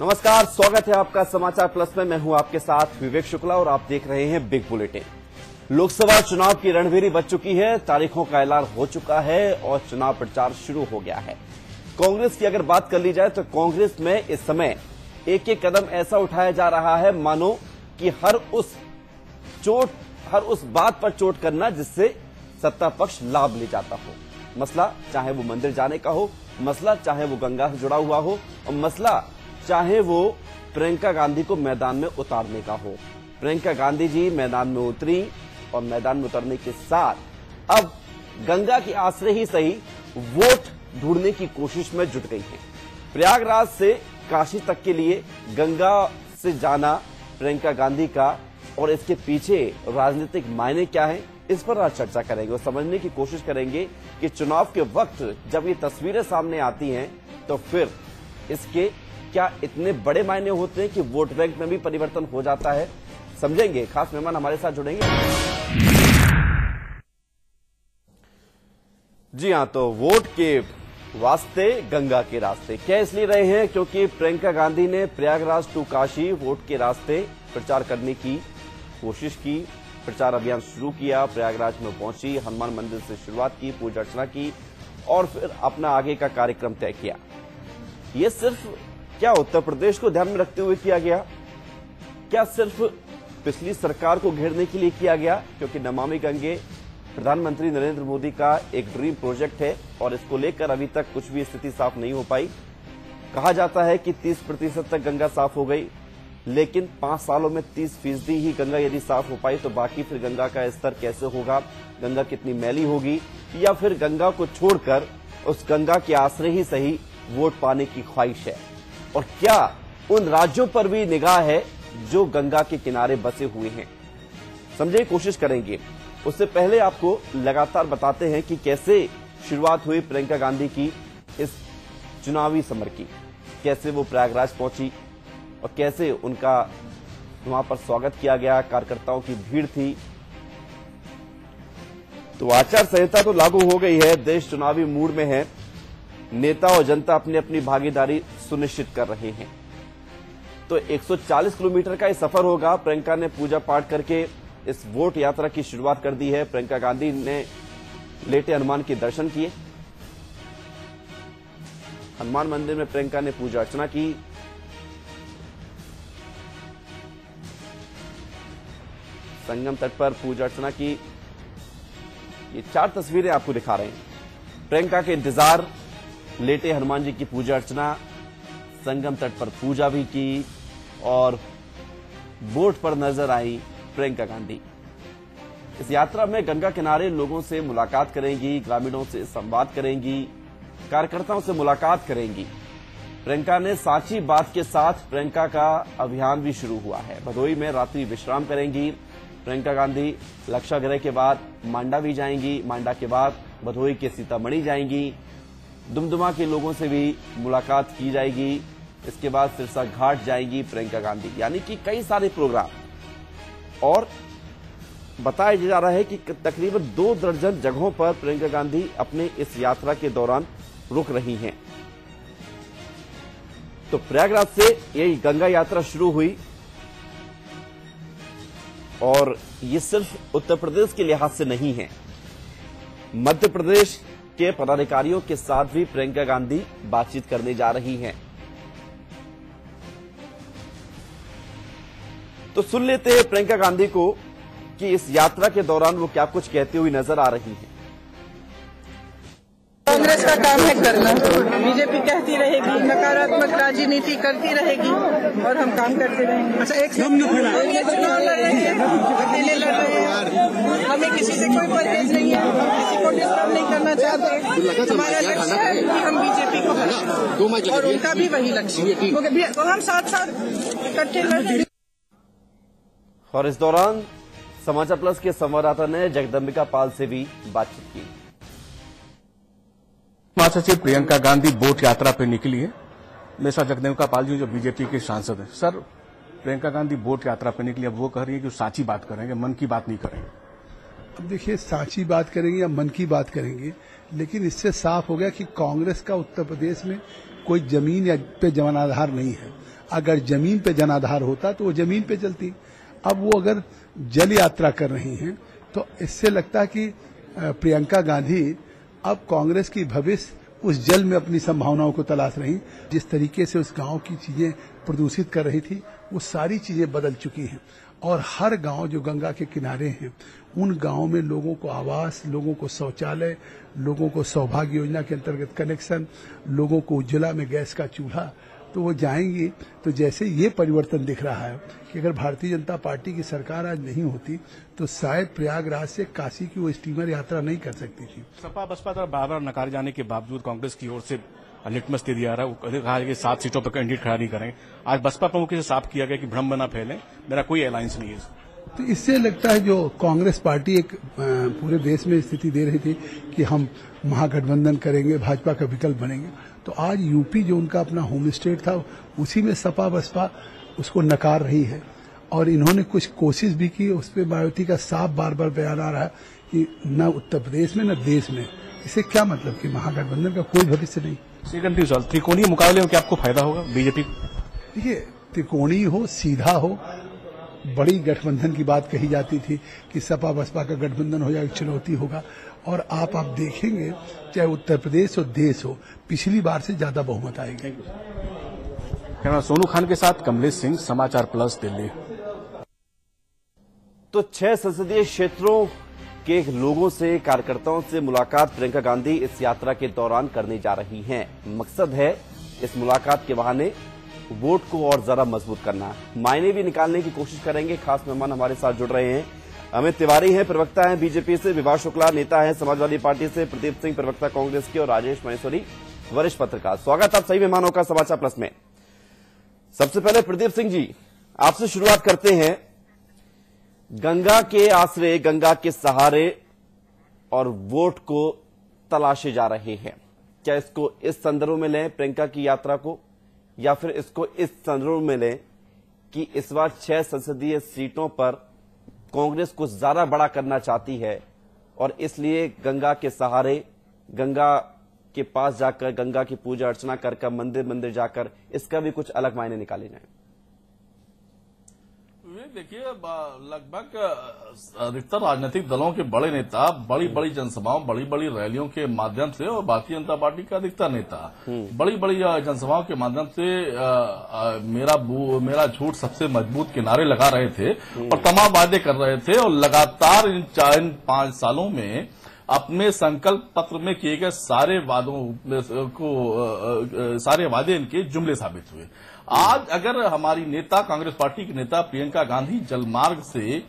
नमस्कार, स्वागत है आपका समाचार प्लस में। मैं हूँ आपके साथ विवेक शुक्ला और आप देख रहे हैं बिग बुलेटिन। लोकसभा चुनाव की रणभेरी बच चुकी है, तारीखों का ऐलान हो चुका है और चुनाव प्रचार शुरू हो गया है। कांग्रेस की अगर बात कर ली जाए तो कांग्रेस में इस समय एक एक कदम ऐसा उठाया जा रहा है, मानो कि हर उस चोट, हर उस बात पर चोट करना जिससे सत्ता पक्ष लाभ ले जाता हो। मसला चाहे वो मंदिर जाने का हो, मसला चाहे वो गंगा से जुड़ा हुआ हो, और मसला चाहे वो प्रियंका गांधी को मैदान में उतारने का हो। प्रियंका गांधी जी मैदान में उतरी और मैदान में उतरने के साथ अब गंगा के आश्रय ही सही वोट ढूँढने की कोशिश में जुट गई है। प्रयागराज से काशी तक के लिए गंगा से जाना प्रियंका गांधी का और इसके पीछे राजनीतिक मायने क्या है, इस पर आज चर्चा करेंगे और समझने की कोशिश करेंगे कि चुनाव के वक्त जब ये तस्वीरें सामने आती हैं तो फिर इसके क्या इतने बड़े मायने होते हैं कि वोट बैंक में भी परिवर्तन हो जाता है? समझेंगे। खास मेहमान हमारे साथ जुड़ेंगे। जी हाँ तो वोट के वास्ते, गंगा के रास्ते। क्या इसलिए रहे हैं? क्योंकि प्रियंका गांधी ने प्रयागराज टू काशी वोट के रास्ते प्रचार करने की कोशिश की। प्रचार अभियान शुरू किया, प्रयागराज में पहुँची, हनुमान मंदिर से शुरुआत की, पूजा अर्चना की, और फिर अपना आगे का कार्यक्रम तय किया। ये सिर्फ़ क्या उत्तर प्रदेश को ध्यान में रखते हुए किया गया? क्या सिर्फ़ पिछली सरकार को घेरने के लिए किया गया? क्योंकि नमामि गंगे, प्रधानमंत्री नरेंद्र मोदी का एक ड्रीम प्रोजेक्ट है और इसको लेकर अभी तक कुछ भी स्थिति साफ़ नहीं हो पाई। कहा जाता है कि 30 प्रतिशत तक गंगा साफ़ हो गई, लेकिन पाँच सालों में 30 फ़ीसदी ही गंगा यदि साफ़ हो पाई तो बाकी फिर गंगा का स्तर कैसे होगा? गंगा कितनी मैली होगी? या फिर गंगा को छोड़कर उस गंगा के आश्रय ही सही वोट पाने की ख्वाहिश है? और क्या उन राज्यों पर भी निगाह है जो गंगा के किनारे बसे हुए हैं? समझे कोशिश करेंगे। उससे पहले आपको लगातार बताते हैं कि कैसे शुरुआत हुई प्रियंका गांधी की इस चुनावी समर की। कैसे वो प्रयागराज पहुँची और कैसे उनका वहाँ पर स्वागत किया गया, कार्यकर्ताओं की भीड़ थी। तो आचार संहिता तो लागू हो गई है, देश चुनावी मूड में है। नेता और जनता अपनी अपनी भागीदारी सुनिश्चित कर रहे हैं। तो 140 किलोमीटर का ये सफ़र होगा। प्रियंका ने पूजा पाठ करके इस वोट यात्रा की शुरुआत कर दी है। प्रियंका गांधी ने लेटे हनुमान के दर्शन किए। हनुमान मंदिर में प्रियंका ने पूजा अर्चना की। संगम तट पर पूजा अर्चना की। ये चार तस्वीरें आपको दिखा रहे हैं। प्रियंका के इंतज़ार लेटे हनुमान जी की पूजा अर्चना, संगम तट पर पूजा भी की और बोट पर नज़र आई प्रियंका गांधी। इस यात्रा में गंगा किनारे लोगों से मुलाकात करेंगी, ग्रामीणों से संवाद करेंगी, कार्यकर्ताओं से मुलाकात करेंगी। प्रियंका ने सांची बात के साथ प्रियंका का अभियान भी शुरू हुआ है। भदोई में रात्रि विश्राम करेंगी। प्रियंका गांधी लक्षागृह के बाद मांडा भी जाएँगी। मांडा के बाद भदोई के सीतामढ़ी जाएँगी। दुमदुमा के लोगों से भी मुलाकात की जाएगी। इसके बाद सिरसा घाट जाएँगी प्रियंका गांधी। यानी कि कई सारे प्रोग्राम। और बताया जा रहा है कि तकरीबन दो दर्जन जगहों पर प्रियंका गांधी अपने इस यात्रा के दौरान रुक रही हैं। तो प्रयागराज से यही गंगा यात्रा शुरू हुई। और ये सिर्फ़ उत्तर प्रदेश के लिहाज से नहीं है। मध्य प्रदेश के पदाधिकारियों के साथ भी प्रियंका गांधी बातचीत करने जा रही हैं। तो सुन लेते हैं प्रियंका गांधी को कि इस यात्रा के दौरान वो क्या कुछ कहती हुई नज़र आ रही हैं। कांग्रेस का काम है करना। बीजेपी कहती रहेगी नकारात्मक राजनीति करती रहेगी और हम काम करते रहेंगे। अच्छा एक ये चुनाव लड़ रहे हैं। अकेले लड़ रहे हैं। हमें किसी से कोई परहेज नहीं है। किसी को डिस्टर्ब नहीं करना चाहते। हमारा लक्ष्य है कि हम बीजेपी को हराएँ। और उनका भी वही लक्ष्य है। तो हम साथ साथ इकट्ठे लड़ रहे और इस दौरान समाचार प्लस के संवाददाता ने जगदम्बिका पाल से भी बातचीत की। महासचिव प्रियंका गांधी बोट यात्रा पे निकली है। मेरे साथ जगदम्बिका पाल जी जो बीजेपी के सांसद हैं। सर, प्रियंका गांधी बोट यात्रा पे निकली अब वो कह रही है कि साची बात करेंगे, मन की बात नहीं करेंगे। अब देखिए, साची बात करेंगे या मन की बात करेंगे, लेकिन इससे साफ़ हो गया कि कांग्रेस का उत्तर प्रदेश में कोई ज़मीन पे जनाधार नहीं है। अगर ज़मीन पे जनाधार होता तो वो ज़मीन पे चलती। अब वो अगर जल यात्रा कर रही हैं तो इससे लगता है कि प्रियंका गांधी अब कांग्रेस की भविष्य उस जल में अपनी संभावनाओं को तलाश रही। जिस तरीके से उस गाँव की चीज़ें प्रदूषित कर रही थी, वो सारी चीज़ें बदल चुकी हैं। और हर गाँव जो गंगा के किनारे हैं, उन गाँवों में लोगों को आवास, लोगों को शौचालय, लोगों को सौभाग्य योजना के अंतर्गत कनेक्शन, लोगों को उज्ज्वला में गैस का चूल्हा तो वो जाएँगी। तो जैसे ये परिवर्तन दिख रहा है कि अगर भारतीय जनता पार्टी की सरकार आज नहीं होती तो शायद प्रयागराज से काशी की वो स्टीमर यात्रा नहीं कर सकती थी। सपा बसपा द्वारा बार बार नकार जाने के बावजूद कांग्रेस की ओर से लिटमस दे दिया रहा है। कहा कि सात सीटों पर कैंडिडेट खड़ा नहीं करेंगे। आज बसपा प्रमुख से साफ़ किया गया कि भ्रम बना फैले। मेरा कोई अलायंस नहीं है तो इससे लगता है जो कांग्रेस पार्टी एक पूरे देश में स्थिति दे रही थी कि हम महागठबंधन करेंगे भाजपा का विकल्प बनेंगे। तो आज यूपी जो उनका अपना होम स्टेट था उसी में सपा बसपा उसको नकार रही है। और इन्होंने कुछ कोशिश भी की उस पर मायावती का साफ़ बार बार बयान आ रहा है कि न उत्तर प्रदेश में न देश में। इसे क्या मतलब कि महागठबंधन का कोई भविष्य नहीं? सेकंड त्रिकोणीय मुकाबले में क्या आपको फ़ायदा होगा बीजेपी? देखिए त्रिकोणीय हो सीधा हो बड़ी गठबंधन की बात कही जाती थी कि सपा बसपा का गठबंधन हो जाए चुनौती होगा। और आप आप देखेंगे चाहे उत्तर प्रदेश हो देश हो पिछली बार से ज़्यादा बहुमत आएगी। कैमरा सोनू खान के साथ कमलेश सिंह समाचार प्लस दिल्ली। तो छह संसदीय क्षेत्रों के लोगों से कार्यकर्ताओं से मुलाकात प्रियंका गांधी इस यात्रा के दौरान करने जा रही हैं। मकसद है इस मुलाकात के बहाने वोट को और ज़्यादा मज़बूत करना। मायने भी निकालने की कोशिश करेंगे खास मेहमान हमारे साथ जुड़ रहे हैं। अमित तिवारी हैं, प्रवक्ता हैं, बीजेपी से, विभाष शुक्ला नेता हैं, समाजवादी पार्टी से, प्रदीप सिंह, प्रवक्ता कांग्रेस के और राजेश महेश्वरी, वरिष्ठ पत्रकार। स्वागत आप सही मेहमानों का समाचार प्लस में। सबसे पहले प्रदीप सिंह जी, आपसे शुरुआत करते हैं। गंगा के आश्रय गंगा के सहारे और वोट को तलाशे जा रहे हैं। क्या इसको इस संदर्भ में लें, प्रियंका की यात्रा को? या फिर इसको इस संदर्भ में लें कि इस बार छह संसदीय सीटों पर कांग्रेस को ज़्यादा बड़ा करना चाहती है और इसलिए गंगा के सहारे, गंगा के पास जाकर, गंगा की पूजा अर्चना कर कर मंदिर मंदिर जाकर, इसका भी कुछ अलग मायने निकाले जाए ये देखिए लगभग अधिकतर राजनीतिक दलों के बड़े नेता बड़ी बड़ी जनसभाओं बड़ी बड़ी रैलियों के माध्यम से और भारतीय जनता पार्टी का अधिकतर नेता। बड़ी बड़ी जनसभाओं के माध्यम से अ, अ, मेरा मेरा झूठ सबसे मज़बूत किनारे लगा रहे थे और तमाम वादे कर रहे थे और लगातार इन चार इन पाँच सालों में अपने संकल्प पत्र में किए गए सारे वादों को सारे वादे इनके जुमले साबित हुए। आज अगर हमारी नेता, कांग्रेस पार्टी की नेता प्रियंका गांधी जलमार्ग से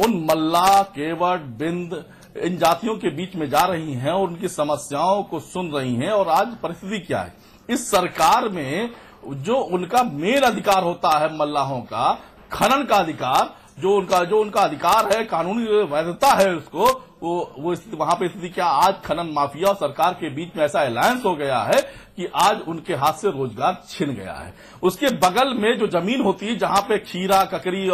उन मल्ला, केवट, बिंद, इन जातियों के बीच में जा रही हैं और उनकी समस्याओं को सुन रही हैं और आज परिस्थिति क्या है? इस सरकार में जो उनका मेन अधिकार होता है मल्लाहों का, खनन का अधिकार, जो उनका जो उनका अधिकार है, कानूनी वैधता है उसको वो वो वहाँ पर स्थिति क्या? आज खनन माफिया और सरकार के बीच में ऐसा अलायंस हो गया है कि आज उनके हाथ से रोज़गार छिन गया है। उसके बगल में जो ज़मीन होती है, जहाँ पे खीरा ककरी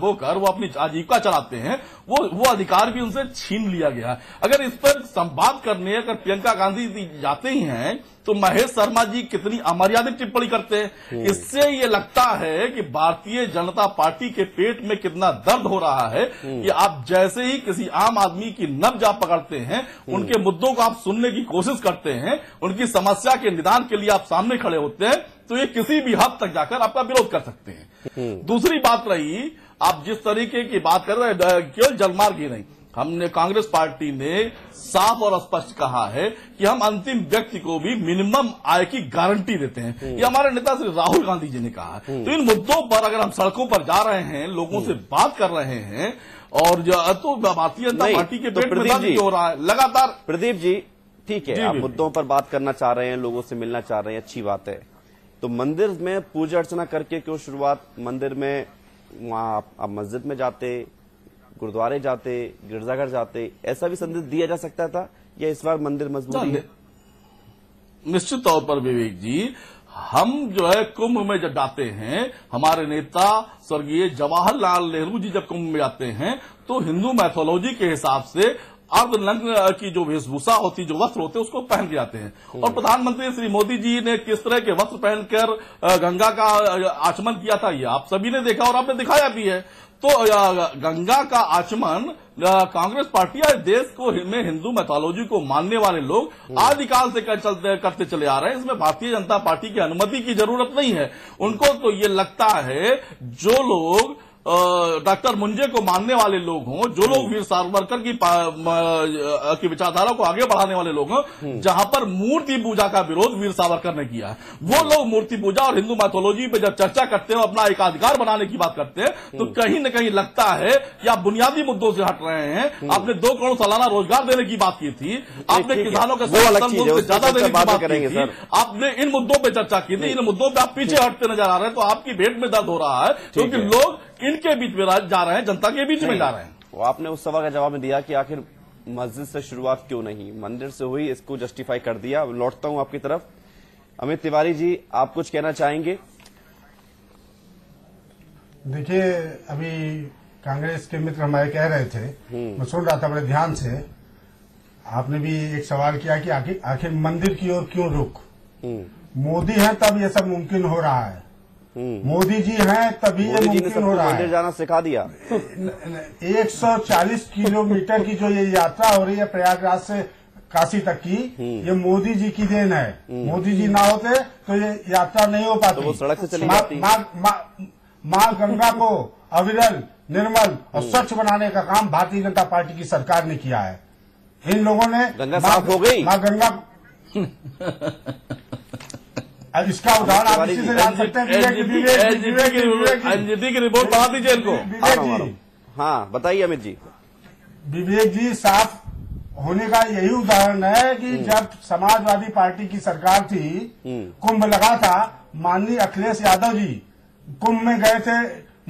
बोकर वो अपनी आजीविका चलाते हैं, वो वो अधिकार भी उनसे छीन लिया गया है। अगर इस पर संवाद करने, अगर प्रियंका गांधी जाते ही हैं तो महेश शर्मा जी कितनी अमर्यादित टिप्पणी करते हैं। इससे ये लगता है कि भारतीय जनता पार्टी के पेट में कितना दर्द हो रहा है कि आप जैसे ही किसी आम आदमी की नब्ज आप पकड़ते हैं उनके मुद्दों को आप सुनने की कोशिश करते हैं उनकी समस्या के निदान के लिए आप सामने खड़े होते हैं तो ये किसी भी हद तक जाकर आपका विरोध कर सकते हैं। दूसरी बात रही आप जिस तरीके की बात कर रहे हैं केवल जलमार्ग ही नहीं हमने कांग्रेस पार्टी ने साफ़ और स्पष्ट कहा है कि हम अंतिम व्यक्ति को भी मिनिमम आय की गारंटी देते हैं। ये हमारे नेता श्री राहुल गांधी जी ने कहा है। तो इन मुद्दों पर अगर हम सड़कों पर जा रहे हैं लोगों से बात कर रहे हैं और जो- तो भारतीय जनता पार्टी के तो पेट में प्रदीप दर्द जी- हो रहा है? लगातार। प्रदीप जी ठीक है आप मुद्दों पर बात करना चाह रहे हैं लोगों से मिलना चाह रहे हैं अच्छी बात है। तो मंदिर में पूजा अर्चना करके क्यों शुरुआत? मंदिर में वहाँ आप मस्जिद में जाते गुरुद्वारे जाते गिरजाघर जाते ऐसा भी संदेश दिया जा सकता था या इस बार मंदिर मज़बूत है? निश्चित तौर पर विवेक जी हम जो है कुंभ में जब जाते हैं हमारे नेता स्वर्गीय जवाहरलाल नेहरू जी जब कुंभ में जाते हैं तो हिंदू मैथोलॉजी के हिसाब से अर्धनग्न की जो वेशभूषा होती जो वस्त्र होते उसको पहन के जाते हैं। और प्रधानमंत्री श्री मोदी जी ने किस तरह के वस्त्र पहनकर गंगा का आचमन किया था ये आप सभी ने देखा और आपने दिखाया भी है। तो गंगा का आचमन कांग्रेस पार्टी या देश को में हिंदू मैथोलॉजी को मानने वाले लोग आदिकाल से कर चलते करते चले आ रहे हैं। इसमें भारतीय जनता पार्टी की अनुमति की ज़रूरत नहीं है। उनको तो ये लगता है जो लोग डॉक्टर मुंजे को मानने वाले लोग हों जो लोग वीर सावरकर की की विचारधारा को आगे बढ़ाने वाले लोग हों जहाँ पर मूर्ति पूजा का विरोध वीर सावरकर ने किया। है वो लोग मूर्ति पूजा और हिंदू मैथोलॉजी पे जब चर्चा करते हैं अपना एक अधिकार बनाने की बात करते हैं तो कहीं न कहीं लगता है कि आप बुनियादी मुद्दों से हट रहे हैं आपने दो करोड़ सालाना रोज़गार देने की बात की थी आपने किसानों के ज़्यादा देने की बात करेंगे, थी। आपने इन मुद्दों पर चर्चा की थी इन मुद्दों पर आप पीछे हटते नज़र आ रहे हैं तो आपकी भेंट में दर्द हो रहा है क्योंकि लोग इनके बीच में जा रहे हैं जनता के बीच में जा रहे हैं। वो आपने उस सवाल का जवाब में दिया कि आखिर मस्जिद से शुरुआत क्यों नहीं? मंदिर से हुई इसको जस्टिफाई कर दिया। लौटता हूँ आपकी तरफ़। अमित तिवारी जी आप कुछ कहना चाहेंगे? देखिए अभी कांग्रेस के मित्र हमारे कह रहे थे मैं सुन रहा था बड़े ध्यान से आपने भी एक सवाल किया कि आखिर आखिर मंदिर की ओर क्यों रुख? मोदी है तब ये सब मुमकिन हो रहा है। मोदी जी हैं तभी ये मुमकिन हो रहा मंदिर है। जाना सिखा दिया। एक सौ चालीस किलोमीटर की जो ये यात्रा हो रही है प्रयागराज से काशी तक की ये मोदी जी की देन है। मोदी जी ना होते तो ये यात्रा नहीं हो पाती। तो वो सड़क से चली माँ- जाती। माँ- माँ- माँ गंगा को अविरल निर्मल और स्वच्छ बनाने का काम भारतीय जनता पार्टी की सरकार ने किया है। इन लोगों ने गंगा साफ़ हो गई? माँ गंगा अब इसका उदाहरण आप इसी से जान सकते हैं एनजीटी की रिपोर्ट दीजिए इनको हूँ, हूँ। हाँ बताइए अमित जी। विवेक जी साफ़ होने का यही उदाहरण है कि जब समाजवादी पार्टी की सरकार थी कुंभ लगा था माननीय अखिलेश यादव जी कुंभ में गए थे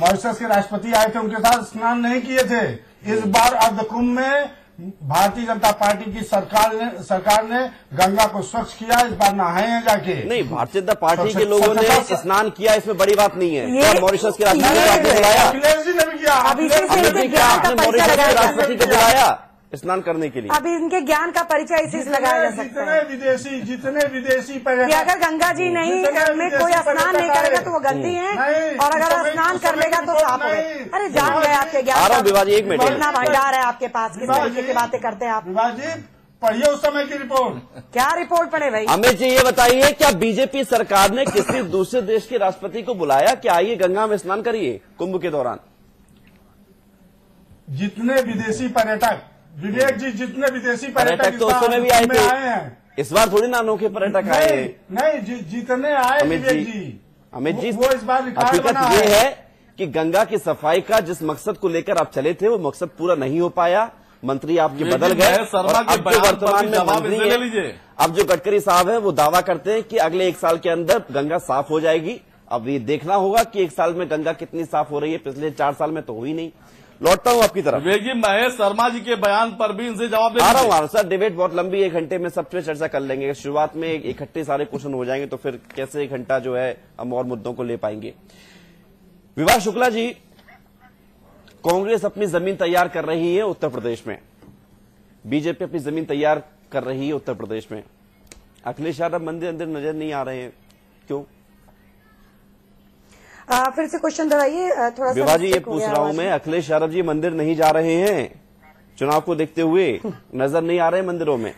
मॉरिशस के राष्ट्रपति आए थे उनके साथ स्नान नहीं किए थे। इस बार अर्ध कुंभ में भारतीय जनता पार्टी की सरकार ने सरकार ने गंगा को स्वच्छ किया इस बार नहाए हैं जाके। नहीं भारतीय जनता पार्टी के लोगों ने स्नान किया इसमें बड़ी बात नहीं है। क्या मॉरिशस के राष्ट्रपति को बुलाया अखिलेश जी ने भी किया। अब अखिलेश जी ने अमित जी क्या। आपने मॉरिशस के राष्ट्रपति को बुलाया। स्नान करने के लिए। अभी इनके ज्ञान का परिचय इसी से लगाया जा सकता जितने है। विदेशी जितने विदेशी कि पर्यटक अगर गंगा जी नहीं में कोई स्नान नहीं करेगा तो वो गलती है और अगर स्नान कर लेगा तो साफ़ हो। अरे जान गए आपके ज्ञान विवाजी, एक मिनट, मिनट। भंडार है आपके पास किस तरीके की बातें करते हैं आप। विभाग जी पढ़िए उस समय की रिपोर्ट। क्या रिपोर्ट पड़े भाई? अमित जी ये बताइए क्या बीजेपी सरकार ने किसी दूसरे देश के राष्ट्रपति को बुलाया कि आइए गंगा में स्नान करिए कुंभ के दौरान? जितने विदेशी पर्यटक विवेक जी जितने विदेशी पर्यटक तो उस बार समय भी आए थे। हैं। इस बार थोड़ी ना अनोखे पर्यटक आए नहीं हैं। नहीं जि, जितने आए अमित विवेक जी जी अमित जी वो, इस बार हकीकत ये है। कि गंगा की सफ़ाई का जिस मकसद को लेकर आप चले थे वो मकसद पूरा नहीं हो पाया। मंत्री आपके बदल गए अब जो वर्तमान में मंत्री हैं, लीजिए। अब जो गडकरी साहब है वो दावा करते हैं कि अगले एक साल के अंदर गंगा साफ़ हो जाएगी। अब ये देखना होगा कि एक साल में गंगा कितनी साफ़ हो रही है। पिछले चार साल में तो हुई नहीं। लौटता हूँ आपकी तरफ़। विवेक जी महेश शर्मा जी के बयान पर भी इनसे जवाब हूँ। आ रहा हूँ सर डिबेट बहुत लंबी एक घंटे में सब पे चर्चा कर लेंगे। शुरुआत में इकट्ठे सारे क्वेश्चन हो जाएँगे तो फिर कैसे एक घंटा जो है हम और मुद्दों को ले पाएँगे। विवाह शुक्ला जी कांग्रेस अपनी ज़मीन तैयार कर रही है उत्तर प्रदेश में। बीजेपी अपनी ज़मीन तैयार कर रही है उत्तर प्रदेश में। अखिलेश यादव मंदिर अंदर नज़र नहीं आ रहे हैं। क्यों? आ, फिर से क्वेश्चन दोहराइए थोड़ा सा विवाह जी ये पूछ रहा हूँ मैं अखिलेश यादव जी मंदिर नहीं जा रहे हैं। चुनाव को देखते हुए नज़र नहीं आ रहे मंदिरों में?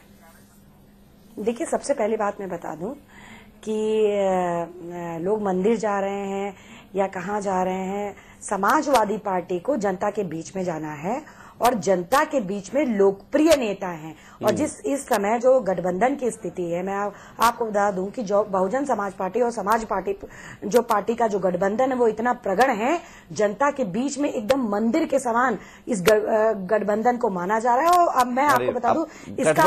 देखिए सबसे पहली बात मैं बता दूँ कि लोग मंदिर जा रहे हैं या कहाँ जा रहे हैं समाजवादी पार्टी को जनता के बीच में जाना है और जनता के बीच में लोकप्रिय नेता हैं। और जिस इस समय जो गठबंधन की स्थिति है मैं आप, आपको बता दूँ कि जो बहुजन समाज पार्टी और समाज पार्टी जो पार्टी का जो गठबंधन है वो इतना प्रगण है जनता के बीच में एकदम मंदिर के समान इस गठबंधन को माना जा रहा है। और अब मैं आपको बता दूँ इसका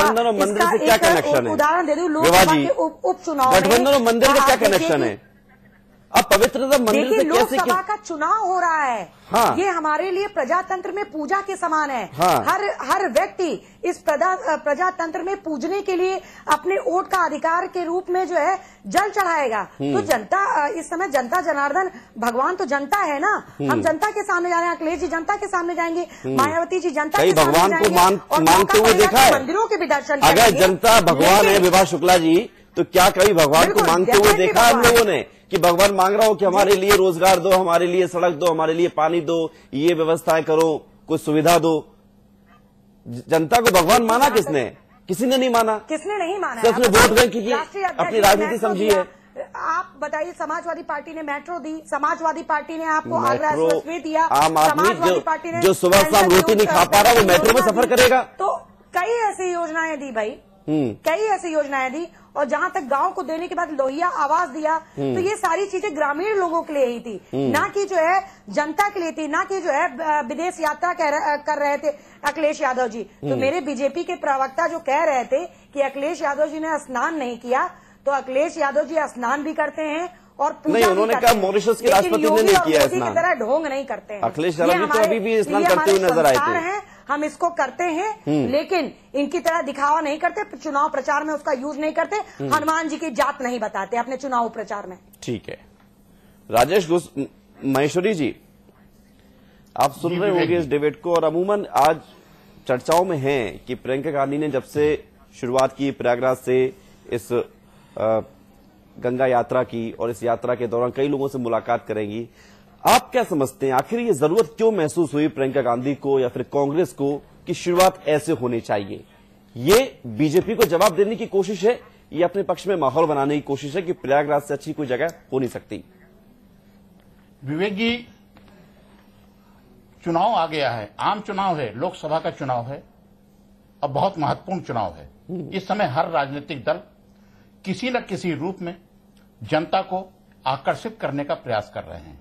एक उदाहरण दे दू लोकसभा के उपचुनाव गठबंधन और मंदिर का क्या कनेक्शन है? अब पवित्रता मंदिर देखिए से कैसे लोकसभा का चुनाव हो रहा है हाँ। ये हमारे लिए प्रजातंत्र में पूजा के समान है हाँ। हर हर व्यक्ति इस प्रजा प्रजातंत्र में पूजने के लिए अपने वोट का अधिकार के रूप में जो है जल चढ़ाएगा हम्म। तो जनता इस समय जनता जनार्दन भगवान तो जनता है ना हम्म। हम जनता के सामने जा रहे हैं अखिलेश जी जनता के सामने जाएँगे मायावती जी जनता के भगवान को मानते हुए देखा है। मंदिरों के भी दर्शन अगर जनता भगवान है विभा शुक्ला जी तो क्या कभी भगवान को मांगते हुए देखा हम लोगों ने कि भगवान मांग रहा हो कि हमारे लिए रोज़गार दो हमारे लिए सड़क दो हमारे लिए पानी दो ये व्यवस्थाएँ करो कुछ सुविधा दो। जनता को भगवान माना किसने? किसी ने नहीं माना। किसने नहीं माना सिर्फ़ वोट बैंक की अपनी राजनीति समझी है। आप बताइए समाजवादी पार्टी ने मेट्रो दी समाजवादी पार्टी ने आपको आगरा दिया आम आदमी जो- पार्टी ने जो सुबह शाम रोटी नहीं खा पा रहा, वो मेट्रो में सफ़र करेगा। तो कई ऐसी योजनाएँ दी भाई। हम्म। कई ऐसी योजनाएँ दी। और जहाँ तक गाँव को देने के बाद लोहिया आवाज़ दिया हम्म। तो ये सारी चीज़ें ग्रामीण लोगों के लिए ही थी ना कि जो है जनता के लिए थी ना कि जो है विदेश यात्रा कर रहे थे अखिलेश यादव जी हम्म। तो मेरे बीजेपी के प्रवक्ता जो कह रहे थे कि अखिलेश यादव जी ने स्नान नहीं किया तो अखिलेश यादव जी स्नान भी करते हैं और नहीं, उन्होंने कहा मॉरिशस के राष्ट्रपति ने नहीं किया मोदी की तरह ढोंग नहीं करते हैं अखिलेश यादव जी तो अभी भी स्नान करते हुए नज़र आए थे। हम इसको करते हैं लेकिन इनकी तरह दिखावा नहीं करते चुनाव प्रचार में उसका यूज़ नहीं करते हनुमान जी की जात नहीं बताते अपने चुनाव प्रचार में। ठीक है। राजेश महेश्वरी जी आप सुन रहे होंगे इस डिबेट को और अमूमन आज चर्चाओं में है कि प्रियंका गांधी ने जब से शुरुआत की प्रयागराज से इस गंगा यात्रा की और इस यात्रा के दौरान कई लोगों से मुलाकात करेंगी आप क्या समझते हैं? आखिर ये ज़रूरत क्यों महसूस हुई प्रियंका गांधी को या फिर कांग्रेस को कि शुरुआत ऐसे होनी चाहिए? ये बीजेपी को जवाब देने की कोशिश है ये अपने पक्ष में माहौल बनाने की कोशिश है कि प्रयागराज से अच्छी कोई जगह हो नहीं सकती। विवेक जी चुनाव आ गया है। आम चुनाव है लोकसभा का चुनाव है और बहुत महत्वपूर्ण चुनाव है। इस समय हर राजनीतिक दल किसी न किसी रूप में जनता को आकर्षित करने का प्रयास कर रहे हैं।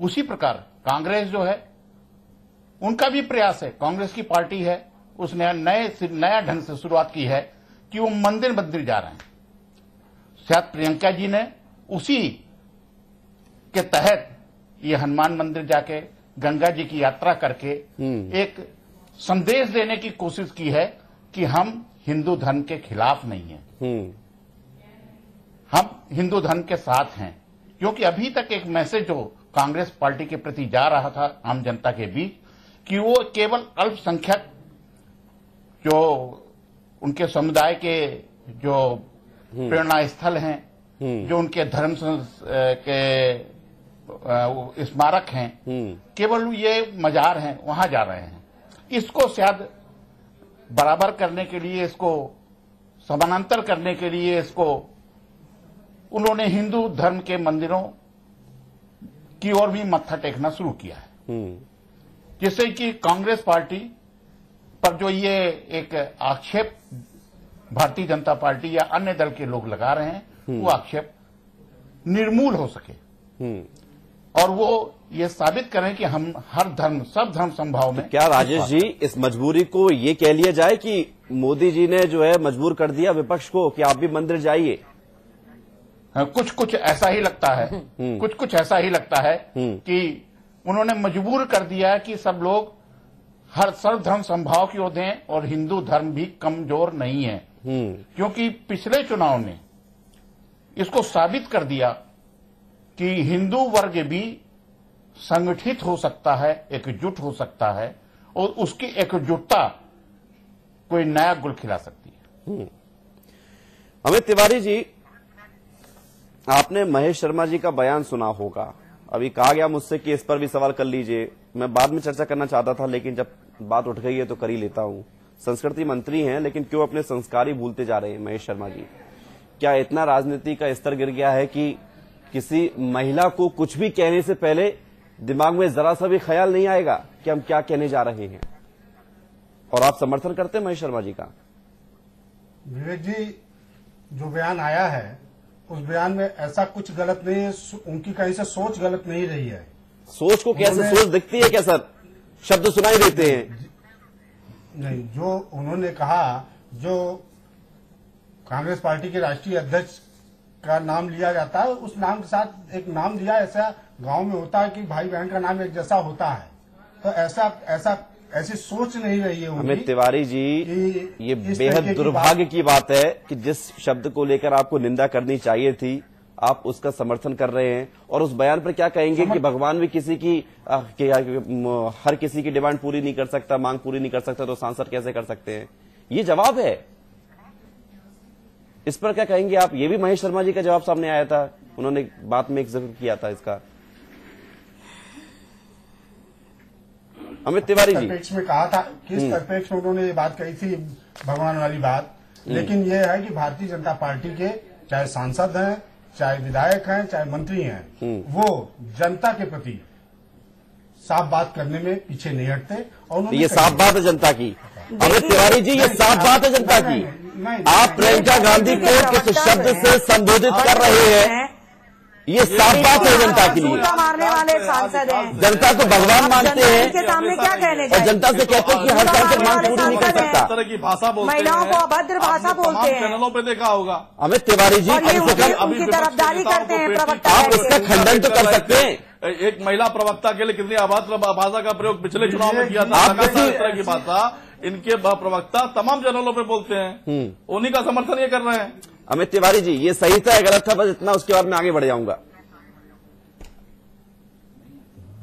उसी प्रकार कांग्रेस जो है उनका भी प्रयास है कांग्रेस की पार्टी है उसने नए नया ढंग से शुरुआत की है कि वो मंदिर मंदिर जा रहे हैं। शायद प्रियंका जी ने उसी के तहत ये हनुमान मंदिर जाके गंगा जी की यात्रा करके एक संदेश देने की कोशिश की है कि हम हिंदू धर्म के खिलाफ नहीं हैं। हम्म। हम हिंदू धर्म के साथ हैं क्योंकि अभी तक एक मैसेज जो कांग्रेस पार्टी के प्रति जा रहा था आम जनता के बीच कि वो केवल अल्पसंख्यक जो उनके समुदाय के जो प्रेरणा स्थल हैं जो उनके धर्म के स्मारक हैं केवल ये मजार हैं वहाँ जा रहे हैं। इसको शायद बराबर करने के लिए इसको समानांतर करने के लिए इसको उन्होंने हिंदू धर्म के मंदिरों की ओर भी मत्था टेकना शुरू किया है। जिससे कि कांग्रेस पार्टी पर जो ये एक आक्षेप भारतीय जनता पार्टी या अन्य दल के लोग लगा रहे हैं वो आक्षेप निर्मूल हो सके। और वो ये साबित करें कि हम हर धर्म सब धर्म संभाव में तो क्या राजेश जी इस मजबूरी को ये कह लिया जाए कि मोदी जी ने जो है मजबूर कर दिया विपक्ष को कि आप भी मंदिर जाइए? कुछ कुछ ऐसा ही लगता है। कुछ कुछ ऐसा ही लगता है कि उन्होंने मजबूर कर दिया है कि सब लोग हर सर्वधर्म संभाव की ओर दें और हिंदू धर्म भी कमज़ोर नहीं है। क्योंकि पिछले चुनाव ने इसको साबित कर दिया कि हिंदू वर्ग भी संगठित हो सकता है एकजुट हो सकता है और उसकी एकजुटता कोई नया गुल खिला सकती है। अमित तिवारी जी आपने महेश शर्मा जी का बयान सुना होगा। अभी कहा गया मुझसे कि इस पर भी सवाल कर लीजिए। मैं बाद में चर्चा करना चाहता था, लेकिन जब बात उठ गई है तो कर ही लेता हूँ। संस्कृति मंत्री हैं, लेकिन क्यों अपने संस्कार ही भूलते जा रहे हैं महेश शर्मा जी? क्या इतना राजनीति का स्तर गिर गया है कि किसी महिला को कुछ भी कहने से पहले दिमाग में जरा सा भी ख्याल नहीं आएगा कि हम क्या कहने जा रहे हैं? और आप समर्थन करते हैं महेश शर्मा जी का? विवेक जी, जो बयान आया है उस बयान में ऐसा कुछ गलत नहीं है उनकी कहीं से सोच गलत नहीं रही है। सोच को कैसे सोच दिखती है क्या सर? शब्द सुनाई देते हैं। नहीं जो उन्होंने कहा जो कांग्रेस पार्टी के राष्ट्रीय अध्यक्ष का नाम लिया जाता है उस नाम के साथ एक नाम दिया ऐसा गाँव में होता है कि भाई बहन का नाम एक जैसा होता है। तो ऐसा ऐसा ऐसी सोच नहीं रही है अमित तिवारी जी ये बेहद दुर्भाग्य की बात है कि जिस शब्द को लेकर आपको निंदा करनी चाहिए थी आप उसका समर्थन कर रहे हैं और उस बयान पर क्या कहेंगे कि भगवान भी किसी की आ, कि, आ, हर किसी की डिमांड पूरी नहीं कर सकता मांग पूरी नहीं कर सकता तो सांसद कैसे कर सकते हैं? ये जवाब है। इस पर क्या कहेंगे आप? ये भी महेश शर्मा जी का जवाब सामने आया था। उन्होंने बात में एक ज़िक्र किया था इसका। अमित तिवारी जी। में कहा था? किस परिप्रेक्ष्य में उन्होंने ये बात कही थी भगवान वाली बात? लेकिन ये है कि भारतीय जनता पार्टी के चाहे सांसद हैं चाहे विधायक हैं चाहे मंत्री हैं वो जनता के प्रति साफ़ बात करने में पीछे नहीं हटते और ये साफ़ बात है जनता की। अमित तिवारी जी ये साफ़ बात है जनता की। आप प्रियंका गांधी को किस शब्द से संबोधित कर रहे हैं ये साफ़ बात है जनता के लिए। मारने वाले सांसद हैं। जनता को भगवान मानते हैं के सामने क्या कहने और जाए? जनता से कहते हैं कि हर सांसद मांग पूरी नहीं कर सकता। तरह की भाषा बोलते महिलाओं को अभद्र भाषा बोलते हैं। चैनलों पे देखा होगा। अमित तिवारी जी उनकी- तरफदारी करते हैं प्रवक्ता आप उसका खंडन तो कर सकते हैं। एक महिला प्रवक्ता के लिए कितनी अभद्र भाषा का प्रयोग पिछले चुनाव में किया था आप किसी- इस तरह की भाषा। इनके प्रवक्ता तमाम चैनलों पे बोलते हैं। उन्हीं का समर्थन ये कर रहे हैं। अमित तिवारी जी ये सही था या गलत था? बस इतना उसके बाद मैं आगे बढ़ जाऊँगा।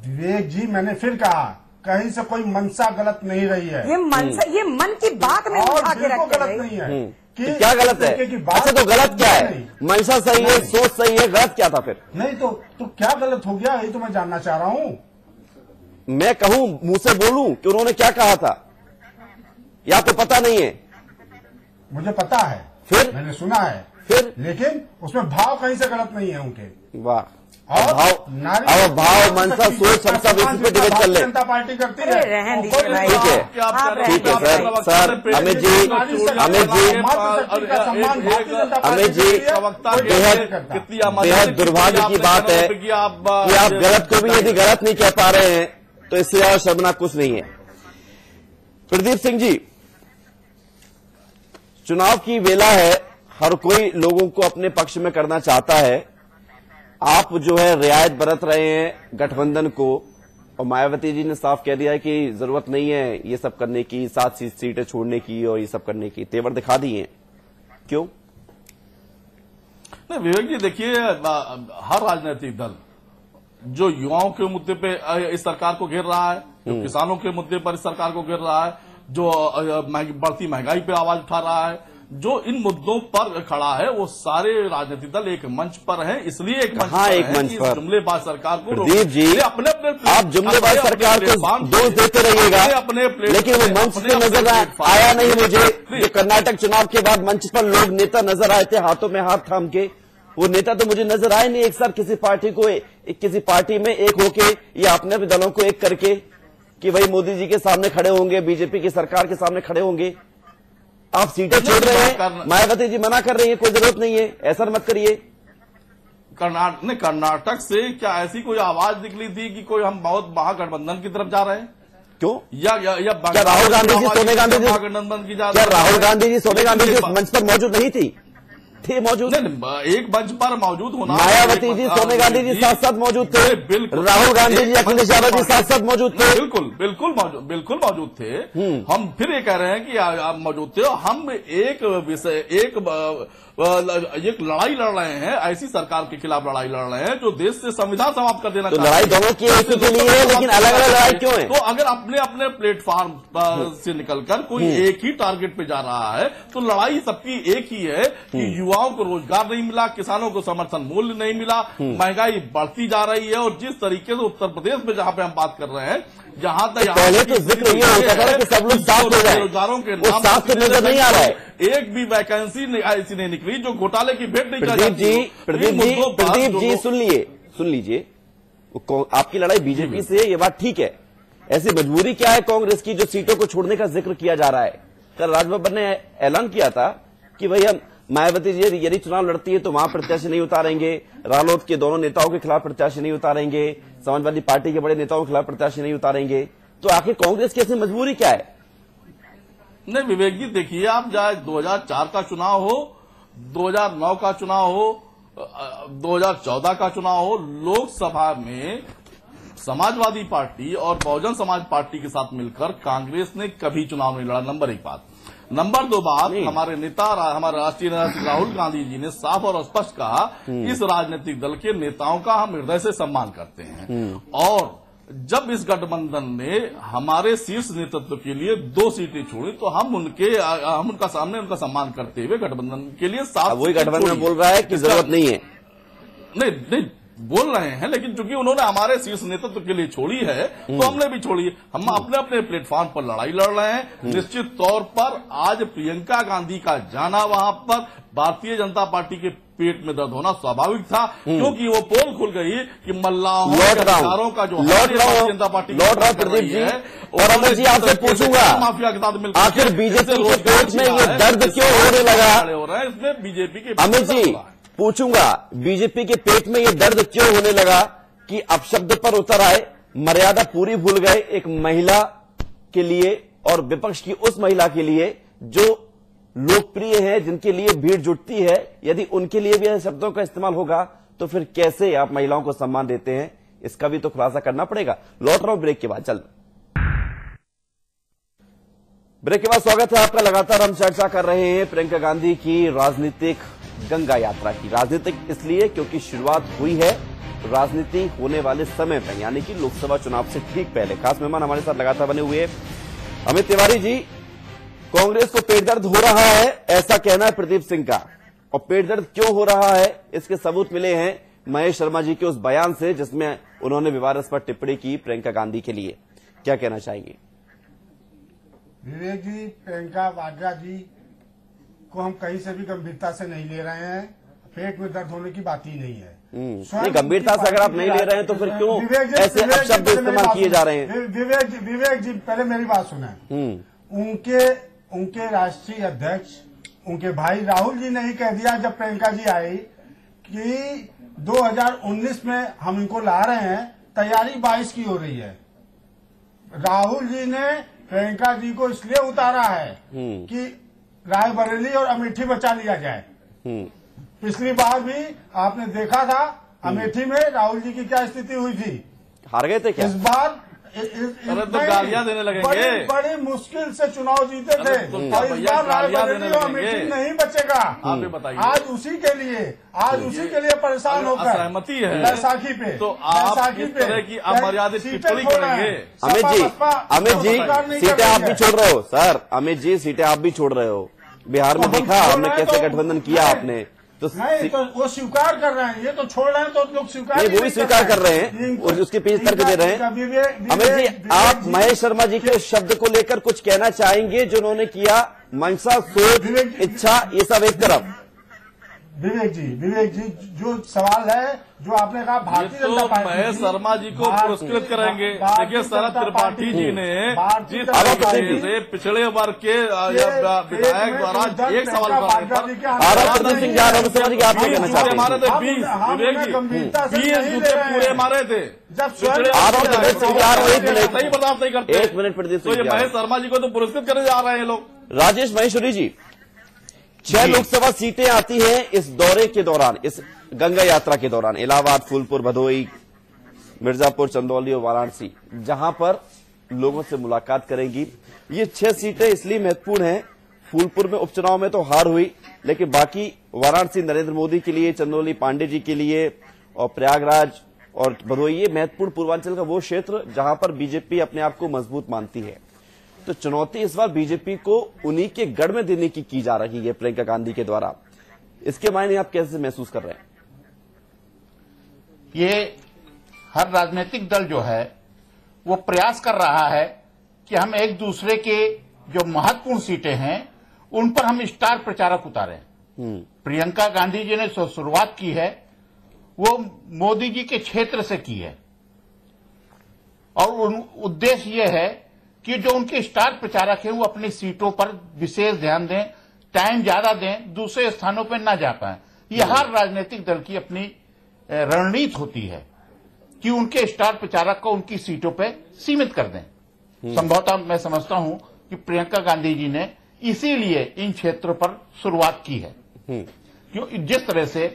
विवेक जी मैंने फिर कहा कहीं से कोई मनसा गलत नहीं रही है। ये मन से ये मन की बात में और गलत नहीं है। कि क्या गलत है? की बात- अच्छा तो गलत क्या है? मनसा सही है सोच सही है गलत क्या था फिर? नहीं तो तो क्या गलत हो गया यही तो मैं जानना चाह रहा हूँ। मैं कहूँ मुँह से बोलूँ कि उन्होंने क्या कहा था? या तो पता नहीं है। मुझे पता है। फिर? मैंने सुना है फिर लेकिन उसमें भाव कहीं से गलत नहीं है उनके वाह और भाव नारी- अब भाव मनसा सोच हम सब इसी पे डिबेट कर ले जनता पार्टी करती है अरे रहने दीजिए भाई। ठीक है आप आप रहे ठीक है हैं सर सर अमित जी अमित जी अमित जी, प्रवक्ता के बेहद- कितनी आमदनी बेहद दुर्भाग्य की बात है कि आप गलत को भी यदि गलत नहीं कह पा रहे हैं तो इससे और शर्मनाक कुछ नहीं है प्रदीप सिंह जी चुनाव की वेला है हर कोई लोगों को अपने पक्ष में करना चाहता है। आप जो है रियायत बरत रहे हैं गठबंधन को और मायावती जी ने साफ़ कह दिया है कि ज़रूरत नहीं है ये सब करने की सात सीटें छोड़ने की और ये सब करने की। तेवर दिखा दिए क्यों? नहीं विवेक जी देखिए हर राजनीतिक दल जो युवाओं के मुद्दे पे इस सरकार को घेर रहा है जो किसानों के मुद्दे पर इस सरकार को घेर रहा है जो बढ़ती महँगाई पे आवाज़ उठा रहा है जो इन मुद्दों पर खड़ा है वो सारे राजनीतिक दल एक मंच पर हैं इसलिए एक मंच कहाँ पर एक मंच पर? जुमलेबाज सरकार को प्रदीप जी, अपने अपने आप जुमलेबाज सरकार को दोष देते रहिएगा अपने अपने लेकिन वो मंच अपने पे नज़र आया नहीं मुझे। कर्नाटक चुनाव के बाद मंच पर लोग नेता नज़र आए थे हाथों में हाथ थाम के। वो नेता तो मुझे नज़र आए नहीं एक साथ किसी पार्टी को किसी पार्टी में एक होके या अपने भी दलों को एक करके। कि भाई मोदी जी के सामने खड़े होंगे बीजेपी की सरकार के सामने खड़े होंगे। आप सीटें छोड़ रहे हैं। मायावती जी मना कर रही है कोई ज़रूरत नहीं है। ऐसा मत करिए। कर्नाटक कर्नाटक से क्या ऐसी कोई आवाज़ निकली थी कि कोई हम बहुत महागठबंधन की तरफ़ जा रहे हैं? क्यों? या या, या क्या राहुल गांधी जी सोनिया गांधी जी महागठबंधन की जा रही? राहुल गांधी जी सोनिया गांधी जी मंच पर मौजूद नहीं थी? थे मौजूद नहीं, नहीं, एक मंच पर मौजूद होना मायावती जी सोनिया गांधी जी साथ साथ मौजूद थे। बिल्कुल। राहुल गांधी जी अखिलेश यादव जी साथ साथ मौजूद थे। बिल्कुल बिल्कुल मौजूद बिल्कुल मौजूद थे। हम फिर ये कह रहे हैं कि आप मौजूद थे हम एक विषय एक एक लड़ाई लड़ रहे हैं ऐसी सरकार के खिलाफ लड़ाई लड़ रहे हैं जो देश से संविधान समाप्त कर देना तो लड़ाई। दोनों की एक ही के लिए है, लेकिन अलग-अलग लड़ाई क्यों है? तो अगर अपने अपने प्लेटफॉर्म से निकलकर कोई एक ही टारगेट पे जा रहा है तो लड़ाई सबकी एक ही है कि युवाओं को रोज़गार नहीं मिला किसानों को समर्थन मूल्य नहीं मिला महँगाई बढ़ती जा रही है और जिस तरीके से उत्तर प्रदेश में जहाँ पे हम बात कर रहे हैं जहाँ तक पहले तो ज़िक्र ये होता था कि सब लोग साथ हो जाए बेरोजगारों के नाम साथ तो नज़र नहीं आ रहा। है एक भी वैकेंसी ऐसी नहीं निकली जो घोटाले की भेंट नहीं प्रदीप जी प्रदीप जी प्रदीप जी सुन लिए सुन लीजिए। आपकी लड़ाई बीजेपी से ये बात ठीक है। ऐसी मजबूरी क्या है कांग्रेस की जो सीटों को छोड़ने का ज़िक्र किया जा रहा है? कल राजबब्बर ने ऐलान किया था कि भाई हम मायावती जी, यदि चुनाव लड़ती है तो वहाँ प्रत्याशी नहीं उतारेंगे। रालोद के दोनों नेताओं के खिलाफ प्रत्याशी नहीं उतारेंगे। समाजवादी पार्टी के बड़े नेताओं के खिलाफ प्रत्याशी नहीं उतारेंगे। तो आखिर कांग्रेस की ऐसी मजबूरी क्या है? नहीं, विवेक जी, देखिए, आप चाहे 2004 का चुनाव हो 2009 का चुनाव हो 2014 का चुनाव हो, लोकसभा में समाजवादी पार्टी और बहुजन समाज पार्टी के साथ मिलकर कांग्रेस ने कभी चुनाव नहीं लड़ा। नंबर एक बात। नंबर दो बात हमारे नेता हमारे राष्ट्रीय नेता राहुल गांधी जी ने साफ़ और स्पष्ट कहा इस राजनीतिक दल के नेताओं का हम हृदय से सम्मान करते हैं। और जब इस गठबंधन ने हमारे शीर्ष नेतृत्व के लिए दो सीटें छोड़ी तो हम उनके हम उनका सामने उनका सम्मान करते हुए गठबंधन के लिए साफ़ वही गठबंधन बोल रहा है कि ज़रूरत नहीं है। नहीं नहीं बोल रहे हैं लेकिन चूँकि उन्होंने हमारे शीर्ष नेतृत्व के लिए छोड़ी है तो हमने भी छोड़ी है हम अपने अपने प्लेटफॉर्म पर लड़ाई लड़ रहे हैं निश्चित तौर पर आज प्रियंका गांधी का जाना वहाँ पर भारतीय जनता पार्टी के पेट में दर्द होना स्वाभाविक था क्योंकि वो पोल खुल गई कि मल्लाहों लौट के रहा। अधिकारों का जो। भारतीय जनता पार्टी लौट रहा प्रदीप जी। है, और अमर जी आपसे पूछूँगा, माफिया के साथ मिलकर आखिर बीजेपी के पेट में ये दर्द क्यों होने लगा? हो रहे हैं इसमें बीजेपी के अमित जी। पूछूँगा, बीजेपी के पेट में ये दर्द क्यों होने लगा कि अपशब्द पर उतर आए, मर्यादा पूरी भूल गए एक महिला के लिए और विपक्ष की उस महिला के लिए जो लोकप्रिय है, जिनके लिए भीड़ जुटती है। यदि उनके लिए भी शब्दों का इस्तेमाल होगा तो फिर कैसे आप महिलाओं को सम्मान देते हैं? इसका भी तो खुलासा करना पड़ेगा। लौट रहा हूँ, ब्रेक के बाद, चल। ब्रेक के बाद स्वागत है आपका। लगातार हम चर्चा कर रहे हैं प्रियंका गांधी की राजनीतिक गंगा यात्रा की राजनीतिक इसलिए क्योंकि शुरुआत हुई है राजनीति होने वाले समय पर यानी कि लोकसभा चुनाव से ठीक पहले। खास मेहमान हमारे साथ लगातार बने हुए अमित तिवारी जी, कांग्रेस को पेट दर्द हो रहा है, ऐसा कहना है प्रदीप सिंह का। और पेट दर्द क्यों हो रहा है, इसके सबूत मिले हैं महेश शर्मा जी के उस बयान से, जिसमें उन्होंने विवादास्पद टिप्पणी की प्रियंका गांधी के लिए। क्या कहना चाहेंगे? विवेक जी, प्रियंका वाड्रा जी को हम कहीं से भी गंभीरता से नहीं ले रहे हैं पेट में दर्द होने की बात ही नहीं है। नहीं, गंभीरता से अगर आप नहीं ले रहे हैं तो फिर क्यों ऐसे मेरी इस्तेमाल किए जा रहे हैं? विवेक जी विवेक जी पहले मेरी बात सुने। हम्म। उनके उनके राष्ट्रीय अध्यक्ष उनके भाई राहुल जी ने ही कह दिया जब प्रियंका जी आई कि 2019 में हम इनको ला रहे हैं तैयारी 22 की हो रही है। राहुल जी ने प्रियंका जी को इसलिए उतारा है हम्म। कि रायबरेली और अमेठी बचा लिया जाए। हम्म। पिछली बार भी आपने देखा था अमेठी में राहुल जी की क्या स्थिति हुई थी? हार गए थे क्या? इस बार अरे तो गालियाँ देने लगेंगे। बड़ी, बड़ी मुश्किल से चुनाव जीते थे। तो और इस बार रायबरेली और अमेठी नहीं बचेगा। आप बताइए। आज उसी के लिए आज उसी के लिए परेशान होकर असहमति है, बैसाखी पे तो आप बैसाखी इस पे तरह की अमर्यादित टिप्पणी। करेंगे। अमित जी अमित जी नहीं सीटें आप भी छोड़ रहे हो सर। अमित जी सीटें आप भी छोड़ रहे हो। बिहार में तो देखा हमने कैसे तो- गठबंधन किया आपने? तो तो वो स्वीकार कर रहे हैं ये तो छोड़ रहे हैं तो लोग स्वीकार नहीं, वो भी स्वीकार कर रहे हैं और उसके पीछे तर्क दे रहे हैं। अमित जी आप महेश शर्मा जी के शब्द को लेकर कुछ कहना चाहेंगे जो उन्होंने किया मंशा सोच इच्छा ये सब एक तरफ़। विवेक जी विवेक जी जो सवाल है जो आपने कहा भारतीय तो जनता पार्टी महेश शर्मा जी को पुरस्कृत करेंगे। देखिए शरद त्रिपाठी जी ने जिस तरीके से पिछड़े वर्ग के विधायक द्वारा एक सवाल मारे थे बीस। विवेक जी बीस जूते पूरे मारे थे। सिंह हैं, बर्दाश्त नहीं करते। एक मिनट तो ये महेश शर्मा जी को तो पुरस्कृत करने जा रहे हैं लोग। राजेश महेश्वरी जी छह लोकसभा सीटें आती हैं इस दौरे के दौरान इस गंगा यात्रा के दौरान इलाहाबाद फूलपुर भदोई मिर्जापुर चंदौली और वाराणसी जहाँ पर लोगों से मुलाकात करेंगी। ये छह सीटें इसलिए महत्वपूर्ण हैं। फूलपुर में उपचुनाव में तो हार हुई लेकिन बाकी वाराणसी नरेंद्र मोदी के लिए चंदौली पांडे जी के लिए और प्रयागराज और भदोई ये महत्वपूर्ण पूर्वांचल का वो क्षेत्र जहाँ पर बीजेपी अपने आप को मज़बूत मानती है। तो चुनौती इस बार बीजेपी को उन्हीं के गढ़ में देने की की जा रही है प्रियंका गांधी के द्वारा। इसके मायने आप कैसे महसूस कर रहे हैं? ये हर राजनीतिक दल जो है वो प्रयास कर रहा है कि हम एक दूसरे के जो महत्वपूर्ण सीटें हैं उन पर हम स्टार प्रचारक उतारे। प्रियंका गांधी जी ने जो शुरुआत की है वो मोदी जी के क्षेत्र से की है। और उद्देश्य यह है कि जो उनके स्टार प्रचारक हैं वो अपनी सीटों पर विशेष ध्यान दें टाइम ज़्यादा दें दूसरे स्थानों पर ना जा पाए। ये हर राजनीतिक दल की अपनी रणनीति होती है कि उनके स्टार प्रचारक को उनकी सीटों पर सीमित कर दें। संभवतः मैं समझता हूँ कि प्रियंका गांधी जी ने इसीलिए इन क्षेत्रों पर शुरुआत की है। क्यों? जिस तरह से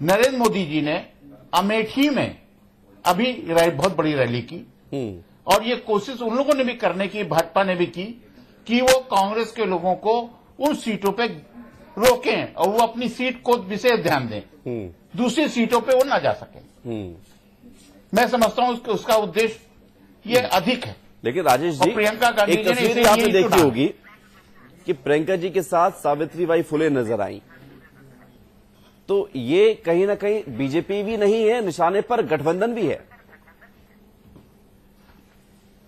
नरेंद्र मोदी जी ने अमेठी में अभी बहुत बड़ी रैली की। हम्म। और ये कोशिश उन लोगों ने भी करने की भाजपा ने भी की कि वो कांग्रेस के लोगों को उन सीटों पे रोकें और वो अपनी सीट को विशेष ध्यान दें। हम्म। दूसरी सीटों पे वो ना जा सके। हम्म। मैं समझता हूँ उसका उसका उद्देश्य ये अधिक है। लेकिन राजेश जी प्रियंका गांधी एक जी ने तस्वीर आपने देखी होगी कि प्रियंका जी के साथ सावित्री बाई फुले नज़र आई। तो ये कहीं ना कहीं बीजेपी भी नहीं है निशाने पर गठबंधन भी है।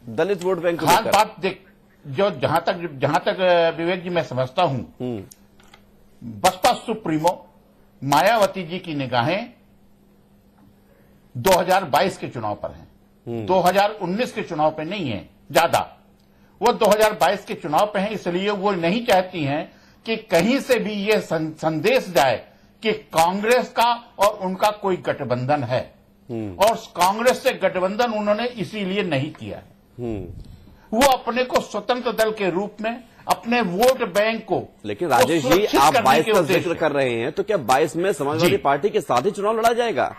दलित वोट बैंक खास बात देख जो जहाँ तक जहाँ तक विवेक जी मैं समझता हूँ हम्म। बसपा सुप्रीमो मायावती जी की निगाहें 2022 के चुनाव पर हैं। 2019 के चुनाव पे नहीं है ज़्यादा। वो 2022 के चुनाव पे हैं इसलिए वो नहीं चाहती हैं कि कहीं से भी ये संदेश जाए कि कांग्रेस का और उनका कोई गठबंधन है। और कांग्रेस से गठबंधन उन्होंने इसीलिए नहीं किया है। हम्म वो अपने को स्वतंत्र दल के रूप में अपने वोट बैंक को लेकिन राजेश जी आप बाईस 22 का ज़िक्र कर रहे हैं तो क्या 22 में समाजवादी पार्टी के साथ ही चुनाव लड़ा जाएगा?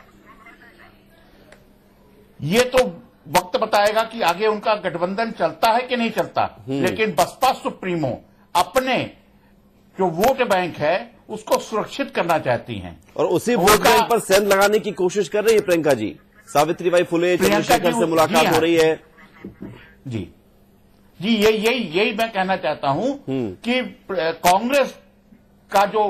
ये तो वक्त बताएगा कि आगे उनका गठबंधन चलता है कि नहीं चलता। लेकिन बसपा सुप्रीमो अपने जो वोट बैंक है उसको सुरक्षित करना चाहती हैं। और उसी वोट बैंक पर सेंध लगाने की कोशिश कर रही है प्रियंका जी। सावित्रीबाई फुले चंद्रशेखर से मुलाकात हाँ। हो रही है। जी। जी ये यही यही मैं कहना चाहता हूँ कि कांग्रेस का जो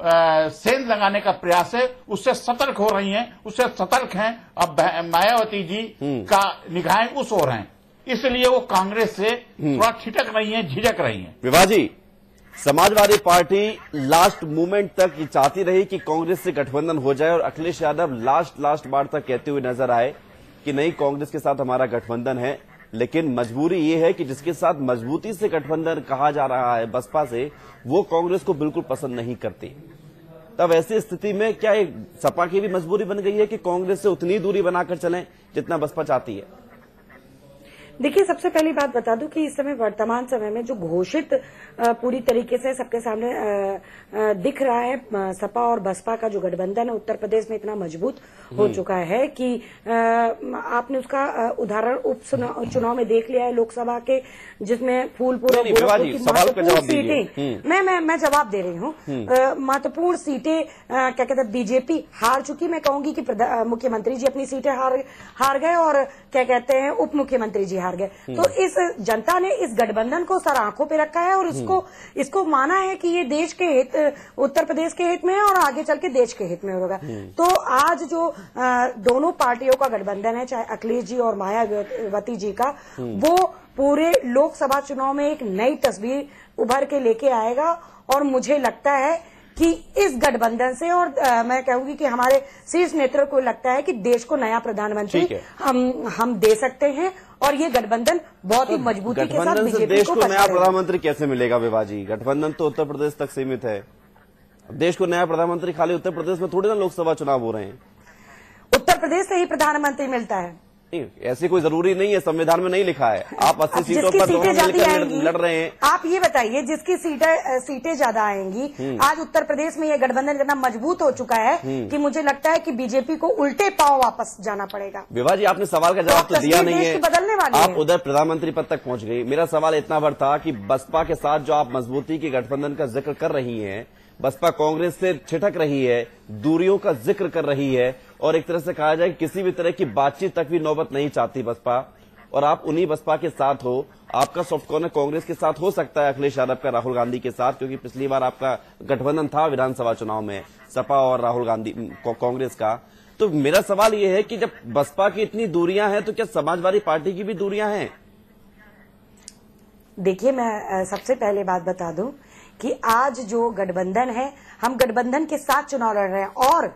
सेंध लगाने का प्रयास है उससे सतर्क हो रही हैं उससे सतर्क हैं। अब मायावती जी का निगाहें उस ओर हैं। इसलिए वो कांग्रेस से थोड़ा छिटक रही हैं झिझक रही हैं। Vibhaji Samajwadi Party last movement तक ये चाहती रही कि कांग्रेस से गठबंधन हो जाए और अखिलेश यादव लास्ट लास्ट बार तक कहते हुए नज़र आए। कि नहीं, कांग्रेस के साथ हमारा गठबंधन है, लेकिन मजबूरी ये है कि जिसके साथ मजबूती से गठबंधन कहा जा रहा है, बसपा से, वो कांग्रेस को बिल्कुल पसंद नहीं करती। तब ऐसी स्थिति में क्या एक सपा की भी मजबूरी बन गई है कि कांग्रेस से उतनी दूरी बनाकर चलें जितना बसपा चाहती है? देखिए सबसे पहली बात बता दूँ कि इस समय वर्तमान समय में जो घोषित पूरी तरीके से सबके सामने दिख रहा है सपा और बसपा का जो गठबंधन है उत्तर प्रदेश में इतना मज़बूत हो चुका है कि आपने उसका उदाहरण उप चुनाव में देख लिया है लोकसभा के जिसमें फूलपुर महत्वपूर्ण सीटें। मैं मैं मैं जवाब दे रही हूँ। महत्वपूर्ण सीटें क्या कहते हैं बीजेपी हार चुकी। मैं कहूँगी कि मुख्यमंत्री जी अपनी सीटें हार हार गए और क्या कहते हैं उप मुख्यमंत्री जी हार गए। तो इस जनता ने इस गठबंधन को सर आँखों पे रखा है और इसको इसको माना है कि ये देश के हित उत्तर प्रदेश के हित में है और आगे चल के देश के हित में होगा। तो आज जो दोनों पार्टियों का गठबंधन है चाहे अखिलेश जी और मायावती जी का वो पूरे लोकसभा चुनाव में एक नई तस्वीर उभर के लेके आएगा और मुझे लगता है कि इस गठबंधन से और अ, मैं कहूँगी कि हमारे शीर्ष नेतृत्व को लगता है कि देश को नया प्रधानमंत्री हम हम दे सकते हैं और ये गठबंधन बहुत ही मजबूती के साथ बीजेपी देश को को नया प्रधानमंत्री कैसे मिलेगा विभाजी? गठबंधन तो उत्तर प्रदेश तक सीमित है। देश को नया प्रधानमंत्री खाली उत्तर प्रदेश में थोड़ी ना लोकसभा चुनाव हो रहे हैं। उत्तर प्रदेश से ही प्रधानमंत्री मिलता है। ऐसी कोई ज़रूरी नहीं है संविधान में नहीं लिखा है। आप अस्सी सीटों पर दोनों मिलकर लड़- रहे हैं। आप ये बताइए जिसकी सीटें सीटें ज़्यादा आएँगी आज उत्तर प्रदेश में ये गठबंधन इतना मज़बूत हो चुका है कि मुझे लगता है कि बीजेपी को उल्टे पाव वापस जाना पड़ेगा। विभा जी आपने सवाल का जवाब तो दिया नहीं है। बदलने वाली आप उधर प्रधानमंत्री पद तक पहुँच गई। मेरा सवाल इतना भर था कि बसपा के साथ जो आप मजबूती के गठबंधन का ज़िक्र कर रही हैं बसपा कांग्रेस से छिटक रही है, दूरियों का ज़िक्र कर रही है, और एक तरह से कहा जाए किसी भी तरह की बातचीत तक भी नौबत नहीं चाहती बसपा। और आप उन्हीं बसपा के साथ हो, आपका सॉफ्ट कॉर्नर कांग्रेस के साथ हो सकता है अखिलेश यादव का, राहुल गांधी के साथ, क्योंकि पिछली बार आपका गठबंधन था विधानसभा चुनाव में, सपा और राहुल गांधी कांग्रेस का। तो मेरा सवाल यह है कि जब बसपा की इतनी दूरियाँ हैं तो क्या समाजवादी पार्टी की भी दूरियाँ हैं? देखिए, मैं सबसे पहले बात बता दूँ कि आज जो गठबंधन है हम गठबंधन के साथ चुनाव लड़ रहे हैं और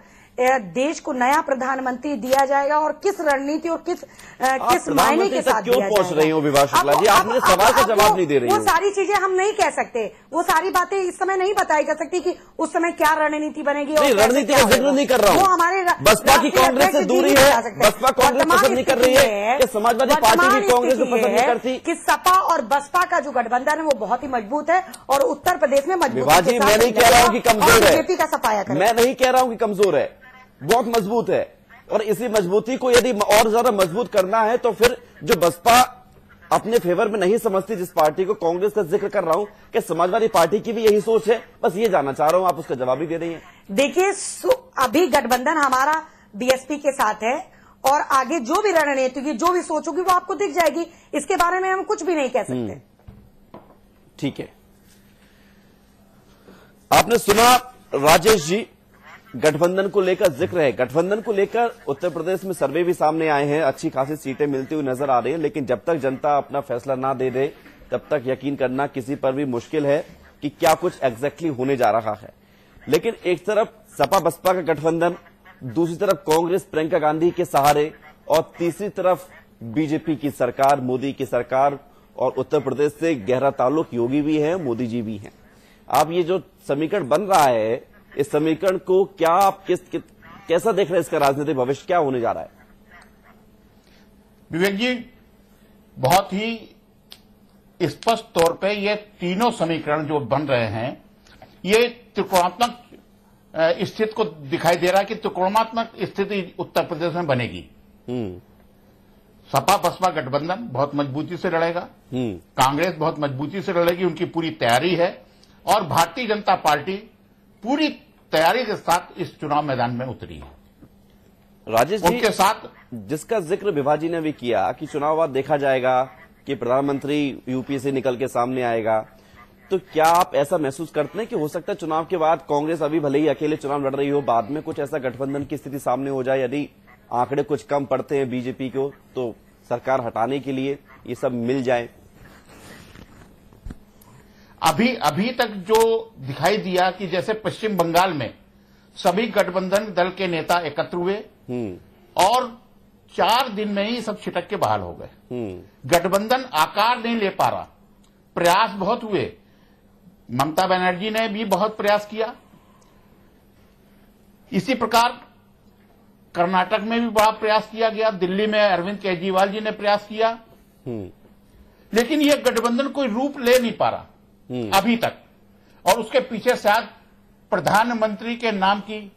देश को नया प्रधानमंत्री दिया जाएगा और किस रणनीति और किस किस मायने के साथ क्यों पहुँच रही हो विभा शुक्ला जी? आप अब- मुझे अब- सवाल का जवाब नहीं दे रही वो सारी चीज़ें हम नहीं कह सकते वो सारी बातें इस समय नहीं बताई जा सकती कि उस समय क्या रणनीति बनेगी और रणनीति का ज़िक्र नहीं कर रहा हूँ। वो हमारे बसपा की कांग्रेस से दूरी है। बसपा कांग्रेस पसंद नहीं कर रही है कि समाजवादी पार्टी भी कांग्रेस को पसंद नहीं करती। कि सपा और बसपा का जो गठबंधन है वो बहुत ही मज़बूत है और उत्तर प्रदेश में मज़बूत मैं नहीं कह रहा हूँ कि कमज़ोर है बीजेपी का सफाया मैं नहीं कह रहा हूँ कि कमज़ोर है बहुत मज़बूत है। और इसी मजबूती को यदि और ज़्यादा मज़बूत करना है तो फिर जो बसपा अपने फेवर में नहीं समझती जिस पार्टी को कांग्रेस का ज़िक्र कर रहा हूँ कि समाजवादी पार्टी की भी यही सोच है बस ये जानना चाह रहा हूँ आप उसका जवाब भी दे रही हैं। देखिए अभी गठबंधन हमारा बीएसपी के साथ है और आगे जो भी रणनीति की जो भी सोच होगी वो आपको दिख जाएगी। इसके बारे में हम कुछ भी नहीं कह सकते। ठीक है। आपने सुना राजेश जी गठबंधन को लेकर ज़िक्र है। गठबंधन को लेकर उत्तर प्रदेश में सर्वे भी सामने आए हैं। अच्छी खासी सीटें मिलती हुई नज़र आ रही है, लेकिन जब तक जनता अपना फैसला ना दे दे, तब तक यकीन करना किसी पर भी मुश्किल है कि क्या कुछ एग्जैक्टली होने जा रहा है। लेकिन एक तरफ़ सपा बसपा का गठबंधन, दूसरी तरफ़ कांग्रेस प्रियंका गांधी के सहारे, और तीसरी तरफ़ बीजेपी की सरकार, मोदी की सरकार, और उत्तर प्रदेश से गहरा ताल्लुक योगी भी है, मोदी जी भी हैं। आप ये जो समीकरण बन रहा है इस समीकरण को क्या आप किस, किस कैसा देख रहे हैं इसका राजनीतिक भविष्य? क्या होने जा रहा है? विवेक जी बहुत ही स्पष्ट तौर पे ये तीनों समीकरण जो बन रहे हैं ये त्रिकोणात्मक स्थिति को दिखाई दे रहा है कि त्रिकोणात्मक स्थिति उत्तर प्रदेश में बनेगी। हम्म। सपा बसपा गठबंधन बहुत मजबूती से लड़ेगा। हम्म। कांग्रेस बहुत मजबूती से लड़ेगी उनकी पूरी तैयारी है। और भारतीय जनता पार्टी पूरी तैयारी के साथ इस चुनाव मैदान में उतरी है। राजेश जी उनके साथ जिसका ज़िक्र विभाजी ने भी किया कि चुनाव बाद देखा जाएगा कि प्रधानमंत्री यूपी से निकल के सामने आएगा तो क्या आप ऐसा महसूस करते हैं कि हो सकता है चुनाव के बाद कांग्रेस अभी भले ही अकेले चुनाव लड़ रही हो बाद में कुछ ऐसा गठबंधन की स्थिति सामने हो जाए यदि आंकड़े कुछ कम पड़ते हैं बीजेपी को तो सरकार हटाने के लिए ये सब मिल जाए? अभी अभी तक जो दिखाई दिया कि जैसे पश्चिम बंगाल में सभी गठबंधन दल के नेता एकत्र हुए हम्म। और चार दिन में ही सब छिटक के बहाल हो गए। हम्म। गठबंधन आकार नहीं ले पा रहा। प्रयास बहुत हुए। ममता बनर्जी ने भी बहुत प्रयास किया। इसी प्रकार कर्नाटक में भी बड़ा प्रयास किया गया। दिल्ली में अरविंद केजरीवाल जी ने प्रयास किया। हम्म। लेकिन यह गठबंधन कोई रूप ले नहीं पा रहा। अभी तक। और उसके पीछे शायद प्रधानमंत्री के नाम की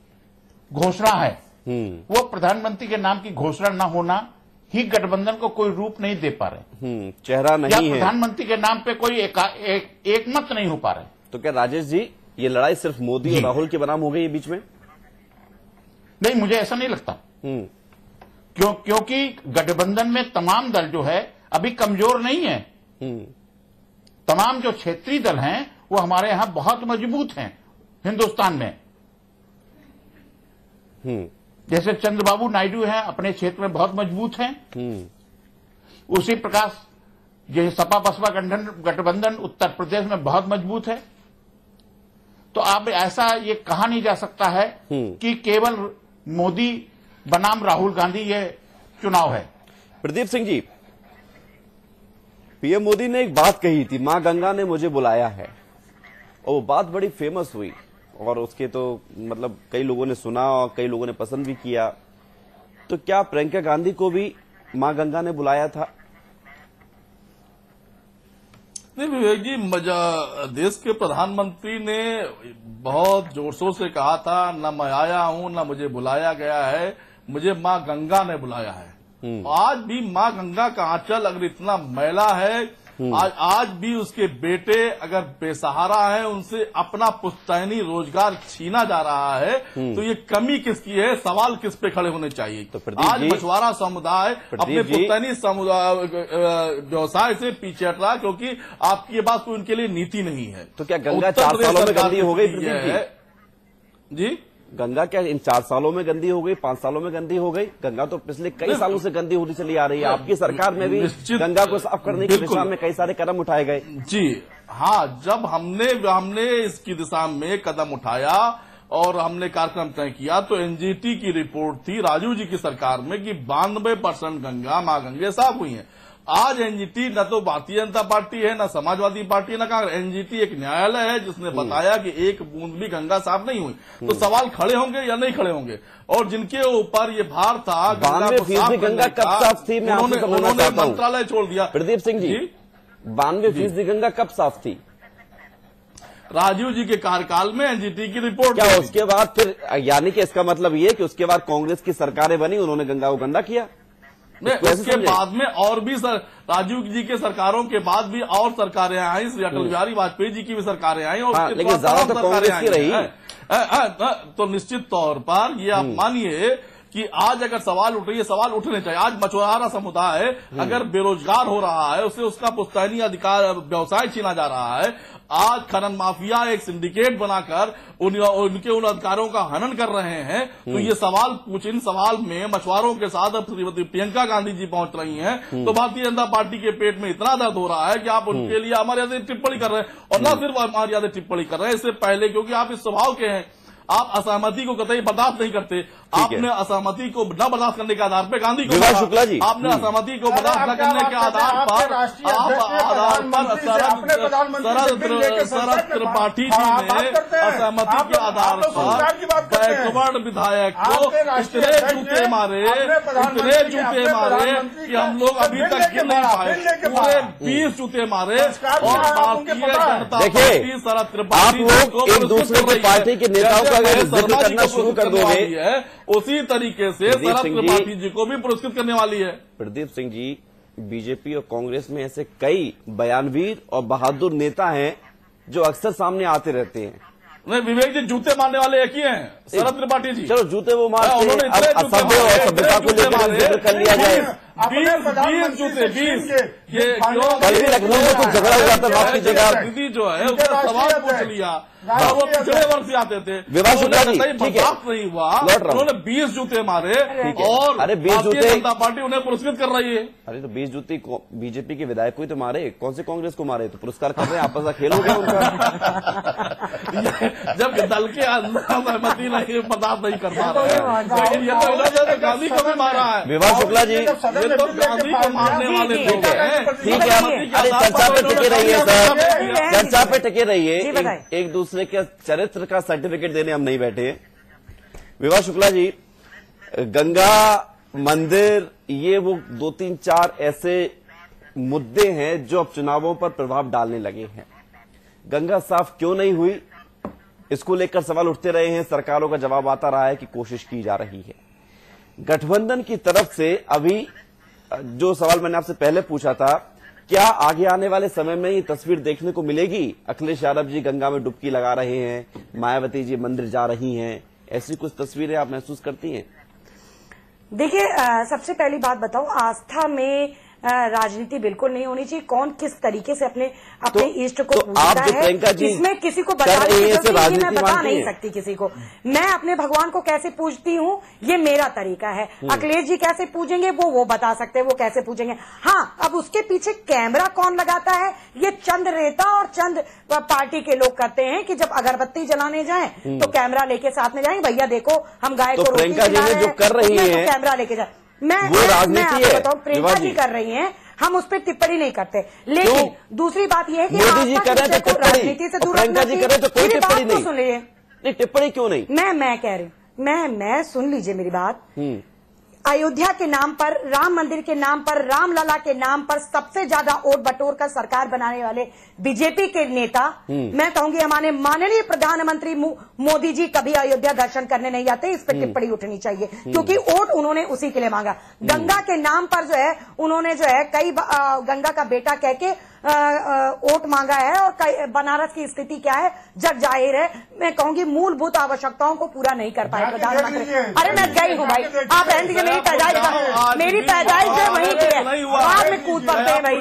घोषणा है। हम्म। वो प्रधानमंत्री के नाम की घोषणा न होना ही गठबंधन को कोई रूप नहीं दे पा रहे। हम्म चेहरा या नहीं है। प्रधानमंत्री के नाम पे कोई एक, एक, एक मत नहीं हो पा रहे। तो क्या राजेश जी ये लड़ाई सिर्फ़ मोदी और राहुल के बनाम हो गई बीच में? नहीं मुझे ऐसा नहीं लगता। हम्म। क्यों क्योंकि गठबंधन में तमाम दल जो है अभी कमज़ोर नहीं है। हम्म। तमाम जो क्षेत्रीय दल हैं वो हमारे यहाँ बहुत मज़बूत हैं हिंदुस्तान में। हम्म। जैसे चंद्रबाबू नायडू हैं अपने क्षेत्र में बहुत मज़बूत हैं। हम्म। उसी प्रकार जैसे सपा बसपा गठबंधन गठबंधन उत्तर प्रदेश में बहुत मज़बूत है। तो आप ऐसा ये कहा नहीं जा सकता है हम्म। कि केवल मोदी बनाम राहुल गांधी ये चुनाव है। प्रदीप सिंह जी पीएम मोदी ने एक बात कही थी, माँ गंगा ने मुझे बुलाया है। और वो बात बड़ी फ़ेमस हुई। और उसके तो मतलब कई लोगों ने सुना और कई लोगों ने पसंद भी किया। तो क्या प्रियंका गांधी को भी माँ गंगा ने बुलाया था? नहीं विवेक जी, मज़ा, देश के प्रधानमंत्री ने बहुत ज़ोर शोर से कहा था, न मैं आया हूँ, न मुझे बुलाया गया है, मुझे माँ गंगा ने बुलाया है। आज भी माँ गंगा का आंचल अगर इतना मैला है आज आज भी उसके बेटे अगर बेसहारा है उनसे अपना पुश्तैनी रोज़गार छीना जा रहा है तो ये कमी किसकी है? सवाल किस पे खड़े होने चाहिए? तो आज मछुआरा समुदाय अपने पुश्तैनी समुदाय व्यवसाय से पीछे हट रहा है क्योंकि आपकी ये बात कोई उनके लिए नीति नहीं है। तो क्या गंगा चार सालों में गंदी हो गई? है। जी? गंगा क्या इन चार सालों में गंदी हो गई पाँच सालों में गंदी हो गई? गंगा तो पिछले कई सालों से गंदी होती चली आ रही है। आपकी सरकार में भी गंगा को साफ़ करने की दिशा में कई सारे कदम उठाए गए। जी हाँ जब हमने हमने इसकी दिशा में कदम उठाया और हमने कार्यक्रम तय किया तो एनजीटी की रिपोर्ट थी राजू जी की सरकार में कि बानवे परसेंट गंगा माँ गंगे साफ़ हुई हैं। आज एनजीटी न तो भारतीय जनता पार्टी है न समाजवादी पार्टी है न कांग्रेस। एनजीटी एक न्यायालय है जिसने बताया कि एक बूंद भी गंगा साफ़ नहीं हुई। तो सवाल खड़े होंगे या नहीं खड़े होंगे? और जिनके ऊपर ये भार था गंगा बानवे को साफ़ गंगा कब साफ़ थी? उन्होंने उन्होंने मंत्रालय छोड़ दिया। प्रदीप सिंह जी बानवे फ़ीसदी गंगा कब साफ़ थी? राजीव जी के कार्यकाल में एनजीटी की रिपोर्ट क्या उसके बाद फिर यानी कि इसका मतलब ये कि उसके बाद कांग्रेस की सरकारें बनी उन्होंने गंगा को गंदा किया? उसके बाद में और भी सर राजीव जी के सरकारों के बाद भी और सरकारें आई श्री अटल बिहारी वाजपेयी जी की भी सरकारें आई और हाँ, लेकिन तो सरकारें आई तो निश्चित तौर पर ये हम्म। आप मानिए कि आज अगर सवाल उठे ये सवाल उठने चाहिए आज मछुआरा समुदाय हम्म। अगर बेरोजगार हो रहा है उसे उसका पुस्तैनी अधिकार व्यवसाय छीना जा रहा है आज खनन माफिया एक सिंडिकेट बनाकर उन, उनके उन अधिकारों का हनन कर रहे हैं हम्म। तो ये सवाल पूछ इन सवाल में मछुआरों के साथ अब श्रीमती प्रियंका गांधी जी पहुँच रही हैं हम्म। तो भारतीय जनता पार्टी के पेट में इतना दर्द हो रहा है कि आप उनके लिए हमारे टिप्पणी कर रहे हैं और हम्म। न सिर्फ़ हमारे टिप्पणी कर रहे हैं इससे पहले क्योंकि आप इस स्वभाव के हैं आप असहमति को कतई बर्दाश्त नहीं करते। आपने असहमति को न बर्दाश्त करने के आधार पर गांधी को शुक्ला जी। आपने असहमति को बर्दाश्त न करने के आधार पर आप आधार पर शरद शरद त्रिपाठी जी हाँ, ने असहमति के आधार पर बैकवर्ड विधायक को इतने जूते मारे इतने जूते मारे कि हम लोग अभी तक गिन नहीं पाए। पूरे बीस जूते मारे और भारतीय जनता पार्टी शरद त्रिपाठी आप लोग को एक दूसरे की पार्टी के नेताओं अगर ज़िक्र करना शुरू कर दोगे- उसी तरीके से शरद त्रिपाठी जी को भी पुरस्कृत करने वाली है। प्रदीप सिंह जी बीजेपी और कांग्रेस में ऐसे कई बयानवीर और बहादुर नेता हैं जो अक्सर सामने आते रहते हैं। नहीं विवेक जी जूते मारने वाले एक ही हैं। शरद त्रिपाठी जी। चलो जूते वो हाँ, मारते उन्होंने हैं इतने अब जूते असभ्य और मारे, सभ्यता को लेकर कर लिया जाए। बीस बीस जूते बीस। ये कल भी लखनऊ में कुछ झगड़ा हुआ था माफ़ कीजिएगा। दीदी जो है उसका सवाल पूछ लिया। राष्ट्रीय वो अध्यक्ष। वर्ग आते थे। विवाह शुक्ला जी, उन्होंने ठीक है। नहीं हुआ। हूँ। उन्होंने बीस जूते मारे और अरे 20 भारतीय जूते- जनता पार्टी उन्हें पुरस्कृत कर रही है। अरे तो बीस जूते बीजेपी के विधायक को ही तो मारे। कौन से कांग्रेस को मारे? तो पुरस्कार कर रहे हैं आपस का खेल हो गया उनका। जब दल के अंदर सहमति नहीं बर्दाश्त नहीं कर पा रहे हैं। लेकिन ये तो तो गांधी को भी मारा है। विवाह शुक्ला जी ये तो गांधी को मारने वाले लोग हैं ठीक है अरे चर्चा पे टिके रहिए सर। चर्चा पे टिके रहिए। एक, एक दूसरे के चरित्र का सर्टिफिकेट देने हम नहीं बैठे विवाह शुक्ला जी गंगा मंदिर ये वो दो तीन चार ऐसे मुद्दे हैं जो अब चुनावों पर प्रभाव डालने लगे हैं। गंगा साफ़ क्यों नहीं हुई? इसको लेकर सवाल उठते रहे हैं। सरकारों का जवाब आता रहा है कि कोशिश की जा रही है। गठबंधन की तरफ़ से अभी, जो सवाल मैंने आपसे पहले पूछा था, क्या आगे आने वाले समय में ये तस्वीर देखने को मिलेगी? अखिलेश यादव जी गंगा में डुबकी लगा रहे हैं, मायावती जी मंदिर जा रही हैं, ऐसी कुछ तस्वीरें आप महसूस करती हैं? देखिए सबसे पहली बात बताओ आस्था में राजनीति बिल्कुल नहीं होनी चाहिए। कौन किस तरीके से अपने अपने तो- इष्ट को तो पूजता है इसमें किसी को कर बताने की ज़रूरत नहीं मैं बता नहीं सकती किसी को। मैं अपने भगवान को कैसे पूजती हूँ ये मेरा तरीका है। हम्म। अखिलेश जी कैसे पूजेंगे वो वो बता सकते हैं वो कैसे पूजेंगे। हाँ अब उसके पीछे कैमरा कौन लगाता है? ये चंद रेता और चंद पार्टी के लोग करते हैं कि जब अगरबत्ती जलाने जाएँ तो कैमरा लेके साथ में जाएँगे भैया देखो हम गाय हम्म। तो को रोटी प्रियंका जी जो हैं, कर रही तो कैमरा लेके जाए मैं वो मैं- राजनीति है, बताऊँ प्रियंका जी। कर रही हैं। हम उस पर टिप्पणी नहीं करते। लेकिन दूसरी बात यह है कि मोदी जी कर विषय तो राजनीति से दूर प्रियंका जी करें तो कोई टिप्पणी तो नहीं। सुन लीजिए टिप्पणी क्यों नहीं? मैं मैं कह रही हूँ। मैं मैं सुन लीजिए मेरी बात। हम्म। अयोध्या के नाम पर राम मंदिर के नाम पर रामलला के नाम पर सबसे ज़्यादा वोट बटोर कर सरकार बनाने वाले बीजेपी के नेता हम्म। मैं कहूँगी हमारे माननीय प्रधानमंत्री मोदी जी कभी अयोध्या दर्शन करने नहीं आते इस हम्म। पर टिप्पणी उठनी चाहिए क्योंकि वोट उन्होंने उसी के लिए मांगा गंगा के नाम पर जो है उन्होंने जो है कई गंगा का बेटा कह के अ, वोट मांगा है और बनारस की स्थिति क्या है? जग ज़ाहिर है। मैं कहूँगी मूलभूत आवश्यकताओं को पूरा नहीं कर पाए प्रधानमंत्री। अरे मैं गई हूँ भाई। आप रहने दीजिए मेरी पैदाइश मेरी पैदाइश जो है गाँव वहीं की है। बाद में कूद पड़ते हैं भाई।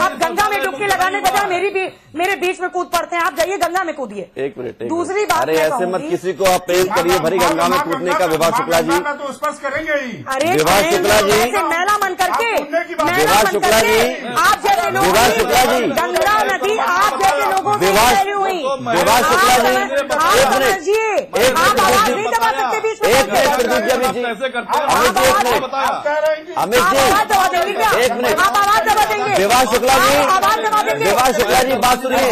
आप गंगा में डुबकी लगाने नहीं बजाय मेरी भी मेरे बीच में कूद पड़ते हैं। आप जाइए गंगा में कूदिए। एक मिनट दूसरी बात अरे ऐसे मत किसी को आप प्रेम करिए भरी गंगा में कूदने का विवाह शुक्ला जी। तो स्पर्श करेंगे ही। अरे विवाह शुक्ला जी। मैला मन करके की मैला विवाह मन शुक्ला करके जी। आप जैसे लोगों विवाह शुक्ला जी। गंगा नदी आप जैसे लोगों से हुई। विवाह शुक्ला जी। आप एक मिनट। समझिए। एक मिनट, आवाज़ जी। नहीं दबा सकते बीच एक मिनट, प्रदीप जी, अभी जी। कैसे करते हैं। अमित जी, एक मिनट। बताया आप कह रहे हैं कि अमित आप आवाज़ दबा देंगे जी एक मिनट। आप आवाज़ दबा देंगे। विवाह शुक्ला जी आप आवाज़ दबा देंगे। विवाह शुक्ला जी बात सुनिए।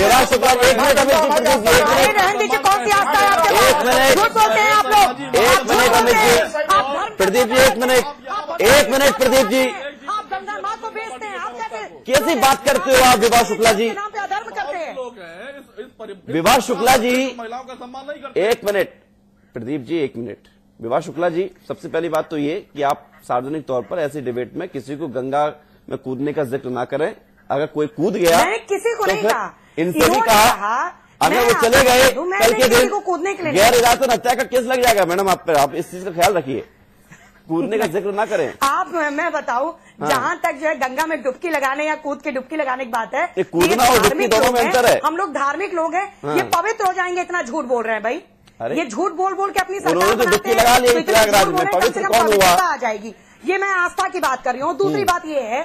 विवाह शुक्ला जी एक मिनट अमित जी प्रदीप जी एक मिनट रहने दीजिए कौन सी आस्था है आपके एक मिनट। झूठ बोलते हैं आप लोग। एक मिनट, अमित जी। प्रदीप जी एक मिनट। एक मिनट प्रदीप जी आप गंगा माँ को बेचते हैं आप कैसे बात करते हो आप विवाह शुक्ला जी? के नाम पे अधर्म करते हैं। लोग हैं विवाह शुक्ला जी महिलाओं का सम्मान नहीं करते। एक मिनट प्रदीप जी एक मिनट। विवाह शुक्ला जी सबसे पहली बात तो ये कि आप सार्वजनिक तौर पर ऐसी डिबेट में किसी को गंगा में कूदने का ज़िक्र ना करें। अगर कोई कूद गया मैंने किसी को तो नहीं कहा। इनसे भी कहा अगर वो चले गए कल के दिन कूदने के लिए गैर इरादतन हत्या का केस लग जाएगा मैडम आप पर आप इस चीज़ का ख्याल रखिए। कूदने का ज़िक्र ना करें। आप मैं बताऊँ हाँ। जहाँ तक जो है गंगा में डुबकी लगाने या कूद के डुबकी लगाने की बात है ये कूदना और डुबकी दोनों में अंतर है। हम लोग धार्मिक लोग हैं। हाँ। ये पवित्र हो जाएँगे इतना झूठ बोल रहे हैं भाई। अरे। ये झूठ बोल बोल के अपनी सरकार तो डुबकी लगा ली तो प्रयागराज में, पवित्र कौन हुआ? आ जाएगी। ये मैं आस्था की बात कर रही हूँ। दूसरी बात ये है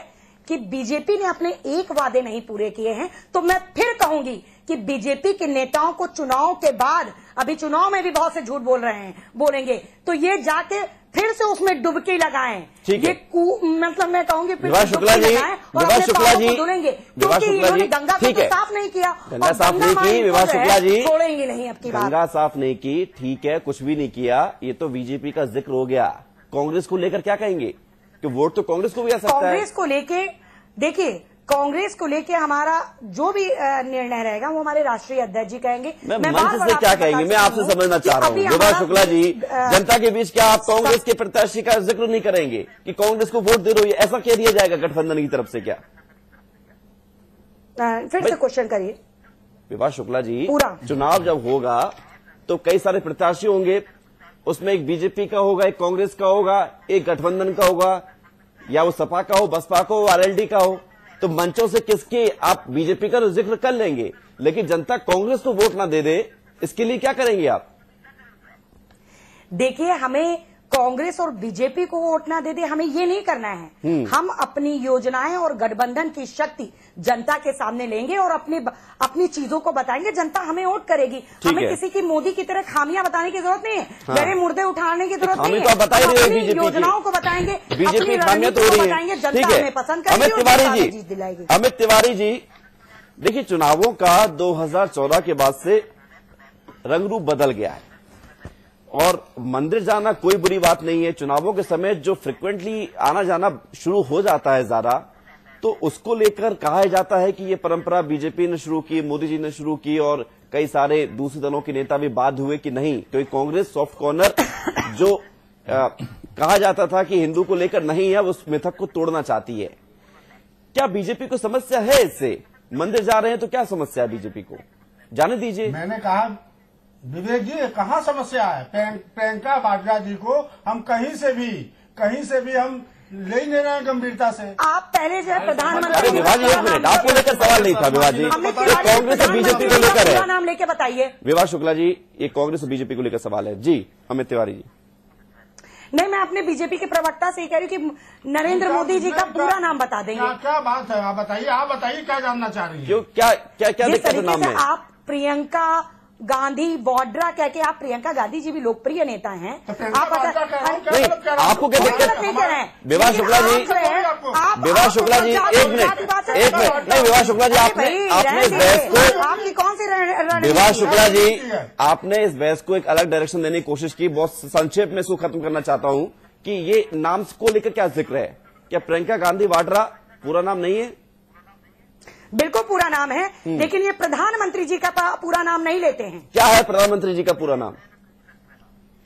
कि बीजेपी ने अपने एक वादे नहीं पूरे किए हैं। तो मैं फिर कहूँगी कि बीजेपी के नेताओं को चुनाव के बाद अभी चुनाव में भी बहुत से झूठ बोल रहे हैं बोलेंगे। तो ये जाके फिर से उसमें डुबकी लगाएँ। ठीक है। ये मतलब मैं कहूँगी फिर शुक्ला जी, विवाह शुक्ला जी, विवाह शुक्ला जी, गंगा को ठीक तो है। साफ़ नहीं किया गंगा साफ़ नहीं की विवाह शुक्ला जी। छोड़ेंगी नहीं अब की गंगा साफ़ नहीं की ठीक है कुछ भी नहीं किया ये तो बीजेपी का ज़िक्र हो गया। कांग्रेस को लेकर क्या कहेंगे? कि वोट तो कांग्रेस को भी आ सकता है। कांग्रेस को लेके देखिए कांग्रेस को लेके हमारा जो भी निर्णय रहेगा वो हमारे राष्ट्रीय अध्यक्ष जी कहेंगे। मैं बार मंच से क्या कहेंगे? मैं आपसे समझना चाह रहा हूँ। हमारा, शुक्ला जी जनता के बीच क्या आप कांग्रेस के प्रत्याशी का ज़िक्र नहीं करेंगे कि कांग्रेस को वोट दे रही है? ऐसा कह दिया जाएगा गठबंधन की तरफ़ से क्या? फिर से क्वेश्चन करिए। विवाह शुक्ला जी पूरा। चुनाव जब होगा तो कई सारे प्रत्याशी होंगे। उसमें एक बीजेपी का होगा एक कांग्रेस का होगा एक गठबंधन का होगा या वो सपा का हो बसपा का हो आरएलडी का हो। तो मंचों से किसके आप बीजेपी का तो ज़िक्र कर लेंगे। लेकिन जनता कांग्रेस को वोट ना दे दे, इसके लिए क्या करेंगे आप? देखिए, हमें कांग्रेस और बीजेपी को वोट ना दे दे हमें ये नहीं करना है। हम अपनी योजनाएँ और गठबंधन की शक्ति जनता के सामने लेंगे और अपनी अपनी चीज़ों को बताएँगे। जनता हमें वोट करेगी। हमें किसी की मोदी की तरह खामियाँ बताने की ज़रूरत नहीं है। मेरे मुर्दे उठाने की ज़रूरत नहीं तो है। बता ही हैं अपनी योजनाओं को बताएँगे बीजेपी अपनी तो रणनीति को बताएँगे। जनता हमें पसंद करेगी जी। जीत दिलाएगी। अमित तिवारी जी देखिए चुनावों का 2014 के बाद से रंग रूप बदल गया है। और मंदिर जाना कोई बुरी बात नहीं है। चुनावों के समय जो फ्रिक्वेंटली आना जाना शुरू हो जाता है ज़्यादा तो उसको लेकर कहा जाता है कि ये परंपरा बीजेपी ने शुरू की मोदी जी ने शुरू की और कई सारे दूसरे दलों के नेता भी बाध्य हुए कि नहीं। क्योंकि कांग्रेस सॉफ्ट कॉर्नर जो आ, कहा जाता था कि हिंदू को लेकर नहीं है उस मिथक को तोड़ना चाहती है। क्या बीजेपी को समस्या है इससे? मंदिर जा रहे हैं तो क्या समस्या है बीजेपी को? जाने दीजिए। मैंने कहा विवेक जी कहाँ समस्या है? प्रियंका वाड्रा जी को हम कहीं से भी कहीं से भी हम ले ही नहीं रहे हैं गंभीरता से। आप पहले जो है प्रधानमंत्री विवाह जी एक मिनट आपको लेकर सवाल नहीं था विवाह जी। कांग्रेस और बीजेपी को लेकर पूरा है। नाम लेके बताइए। विवाह शुक्ला जी ये कांग्रेस और बीजेपी को लेकर सवाल है। जी अमित तिवारी जी। नहीं मैं अपने बीजेपी के प्रवक्ता से ही कह रही हूँ कि नरेंद्र मोदी जी का पूरा नाम बता देंगे। क्या क्या बात है? आप बताइए आप बताइए क्या जानना चाह रही है? क्यों? क्या क्या क्या दिक्कत है नाम से आप प्रियंका गांधी वाड्रा कह के आप प्रियंका गांधी जी भी लोकप्रिय नेता हैं। तो आप अगर- हूँ? आपको क्या दिक्कत- गलत नहीं कह रहे हैं? विवाह शुक्ला जी- विवाह शुक्ला जी एक मिनट एक मिनट। नहीं विवाह शुक्ला जी आपने आपने इस बहस को आपकी कौन सी विवाह शुक्ला जी आपने इस बहस को एक अलग डायरेक्शन देने की कोशिश की। बहुत संक्षेप में इसको खत्म करना चाहता हूँ कि ये नाम को लेकर क्या ज़िक्र है? क्या प्रियंका गांधी वाड्रा पूरा नाम नहीं है? बिल्कुल पूरा नाम है हम्म। लेकिन ये प्रधानमंत्री जी का पूरा नाम नहीं लेते हैं। क्या है प्रधानमंत्री जी का पूरा नाम?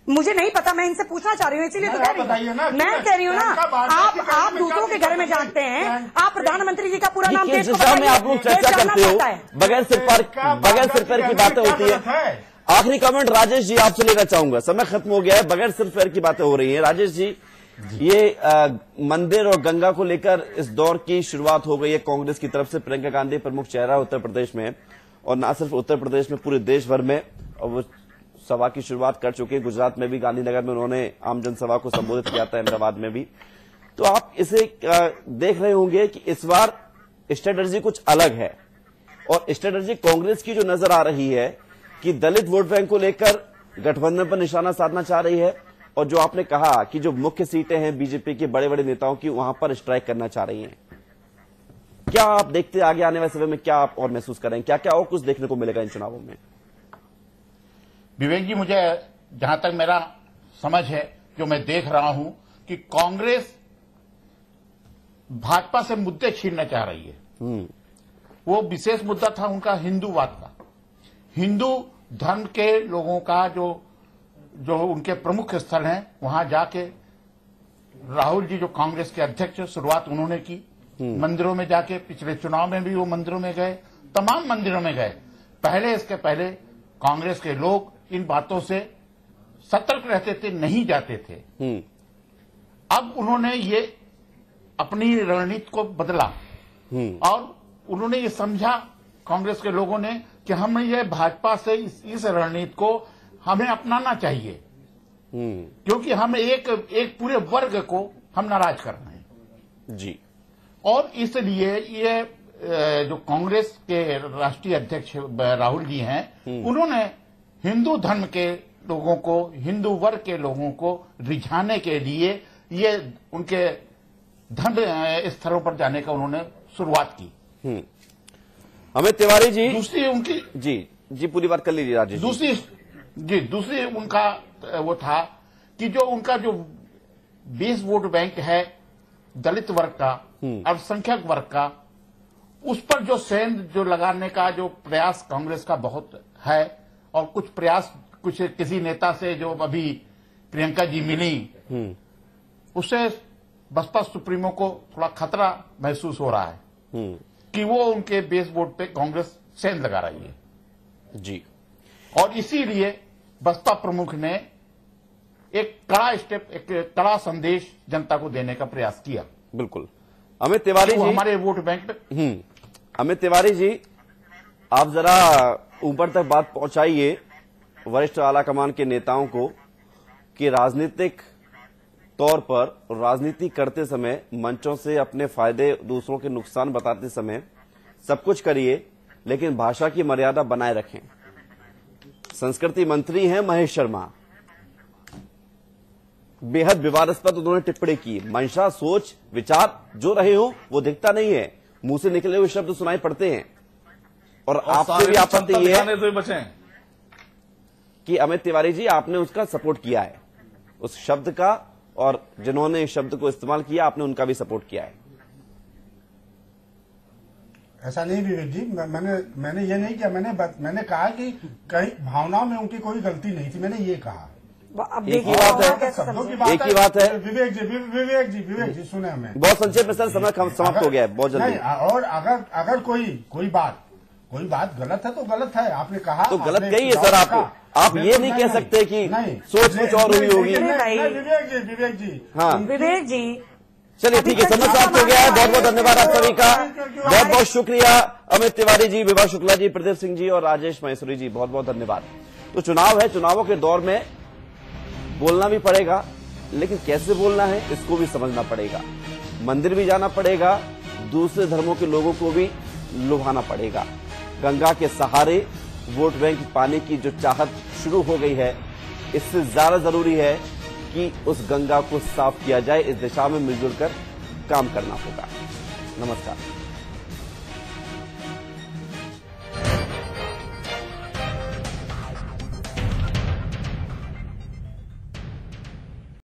मुझे नहीं पता मैं इनसे पूछना चाह रही हूँ इसीलिए तो कह रही हूँ। मैं कह रही हूँ ना आप आप दूसरों के घर में जानते हैं आप प्रधानमंत्री जी का पूरा नाम किस देश को में आप लोग चर्चा करते हो बगैर सिर पर बगैर सिर पैर के बातें होती है। है? आखिरी कमेंट राजेश जी आपसे लेना चाहूँगा समय खत्म हो गया है बगैर सिर पैर की बातें हो रही है। राजेश जी ये मंदिर और गंगा को लेकर इस दौर की शुरुआत हो गई है कांग्रेस की तरफ़ से। प्रियंका गांधी प्रमुख चेहरा उत्तर प्रदेश में और न सिर्फ़ उत्तर प्रदेश में, पूरे देश भर में। और वो सभा की शुरुआत कर चुके हैं। गुजरात में भी, गांधीनगर में उन्होंने आम जनसभा को संबोधित किया था, अहमदाबाद में भी। तो आप इसे देख रहे होंगे कि इस बार स्ट्रेटर्जी कुछ अलग है। और स्ट्रेटर्जी कांग्रेस की जो नज़र आ रही है कि दलित वोट बैंक को लेकर गठबंधन पर निशाना साधना चाह रही है। और जो आपने कहा कि जो मुख्य सीटें हैं बीजेपी के बड़े बड़े नेताओं की वहाँ पर स्ट्राइक करना चाह रही हैं। क्या आप देखते आगे आने वाले समय में क्या आप और महसूस करें? क्या क्या और कुछ देखने को मिलेगा इन चुनावों में? विवेक जी मुझे जहाँ तक मेरा समझ है जो मैं देख रहा हूँ कि कांग्रेस भाजपा से मुद्दे छीनना चाह रही है। वो विशेष मुद्दा था उनका हिंदूवाद का। हिंदू धर्म के लोगों का जो जो उनके प्रमुख स्थल हैं वहाँ जाके राहुल जी जो कांग्रेस के अध्यक्ष शुरुआत उन्होंने की। मंदिरों में जाके पिछले चुनाव में भी वो मंदिरों में गए तमाम मंदिरों में गए। पहले इसके पहले कांग्रेस के लोग इन बातों से सतर्क रहते थे नहीं जाते थे। हम्म। अब उन्होंने ये अपनी रणनीति को बदला। हम्म। और उन्होंने ये समझा कांग्रेस के लोगों ने कि हम ये भाजपा से इस, इस रणनीति को हमें अपनाना चाहिए। हम्म। क्योंकि हम एक एक पूरे वर्ग को हम नाराज़ कर रहे हैं। जी। और इसलिए ये जो कांग्रेस के राष्ट्रीय अध्यक्ष राहुल जी हैं उन्होंने हिंदू धर्म के लोगों को हिंदू वर्ग के लोगों को रिझाने के लिए ये उनके धर्म स्थलों पर जाने का उन्होंने शुरुआत की। हम्म। अमित तिवारी जी। दूसरी उनकी जी जी पूरी बात कर लीजिए राजेश जी। दूसरी जी दूसरी उनका वो था कि जो उनका जो बेस वोट बैंक है दलित वर्ग का अल्पसंख्यक वर्ग का उस पर जो सेंध जो लगाने का जो प्रयास कांग्रेस का बहुत है और कुछ प्रयास कुछ किसी नेता से जो अभी प्रियंका जी मिली उससे बसपा सुप्रीमो को थोड़ा खतरा महसूस हो रहा है हम्म। कि वो उनके बेस वोट पे कांग्रेस सेंध लगा रही है। जी। और इसीलिए बसपा प्रमुख ने एक कड़ा स्टेप एक कड़ा संदेश जनता को देने का प्रयास किया। बिल्कुल। अमित तिवारी जी हमारे वोट बैंक हम्म। अमित तिवारी जी आप जरा ऊपर तक बात पहुंचाइए वरिष्ठ आला कमान के नेताओं को कि राजनीतिक तौर पर राजनीति करते समय मंचों से अपने फ़ायदे दूसरों के नुकसान बताते समय सब कुछ करिए लेकिन भाषा की मर्यादा बनाए रखें। संस्कृति मंत्री हैं महेश शर्मा। बेहद विवादास्पद उन्होंने टिप्पणी की। मंशा सोच विचार जो रहे हो वो दिखता नहीं है। मुँह से निकले हुए शब्द सुनाई पड़ते हैं। और, और आपसे भी आपत्ति ये है से बचे। कि अमित तिवारी जी आपने उसका सपोर्ट किया है। उस शब्द का और जिन्होंने इस शब्द को इस्तेमाल किया आपने उनका भी सपोर्ट किया है। ऐसा नहीं विवेक जी मैं- मैंने मैंने ये नहीं किया मैंने बत- मैंने कहा कि कहीं भावनाओं में उनकी कोई गलती नहीं थी मैंने ये कहा अब एक ही बात है। शब्दों की बात एक ही बात है। विवेक जी विवेक जी विवेक जी सुने हमें बहुत संक्षेप में सर समय समाप्त हो गया है बहुत जल्दी और अगर अगर कोई कोई बात कोई बात गलत है तो गलत है आपने कहा तो गलत कही है सर आपको। आप ये नहीं कह सकते कि सोच कुछ और हुई होगी। विवेक जी विवेक जी हाँ। विवेक जी चलिए ठीक है समय समाप्त हो गया। है बहुत बहुत धन्यवाद आप सभी का। बहुत बहुत शुक्रिया अमित तिवारी जी विभा शुक्ला जी प्रदीप सिंह जी और राजेश महेश्वरी जी बहुत बहुत धन्यवाद। तो चुनाव है चुनावों के दौर में बोलना भी पड़ेगा लेकिन कैसे बोलना है इसको भी समझना पड़ेगा। मंदिर भी जाना पड़ेगा दूसरे धर्मों के लोगों को भी लुभाना पड़ेगा। गंगा के सहारे वोट बैंक पाने की जो चाहत शुरू हो गई है इससे ज़्यादा ज़रूरी है कि उस गंगा को साफ़ किया जाए, इस दिशा में मिलजुल कर काम करना होगा। नमस्कार।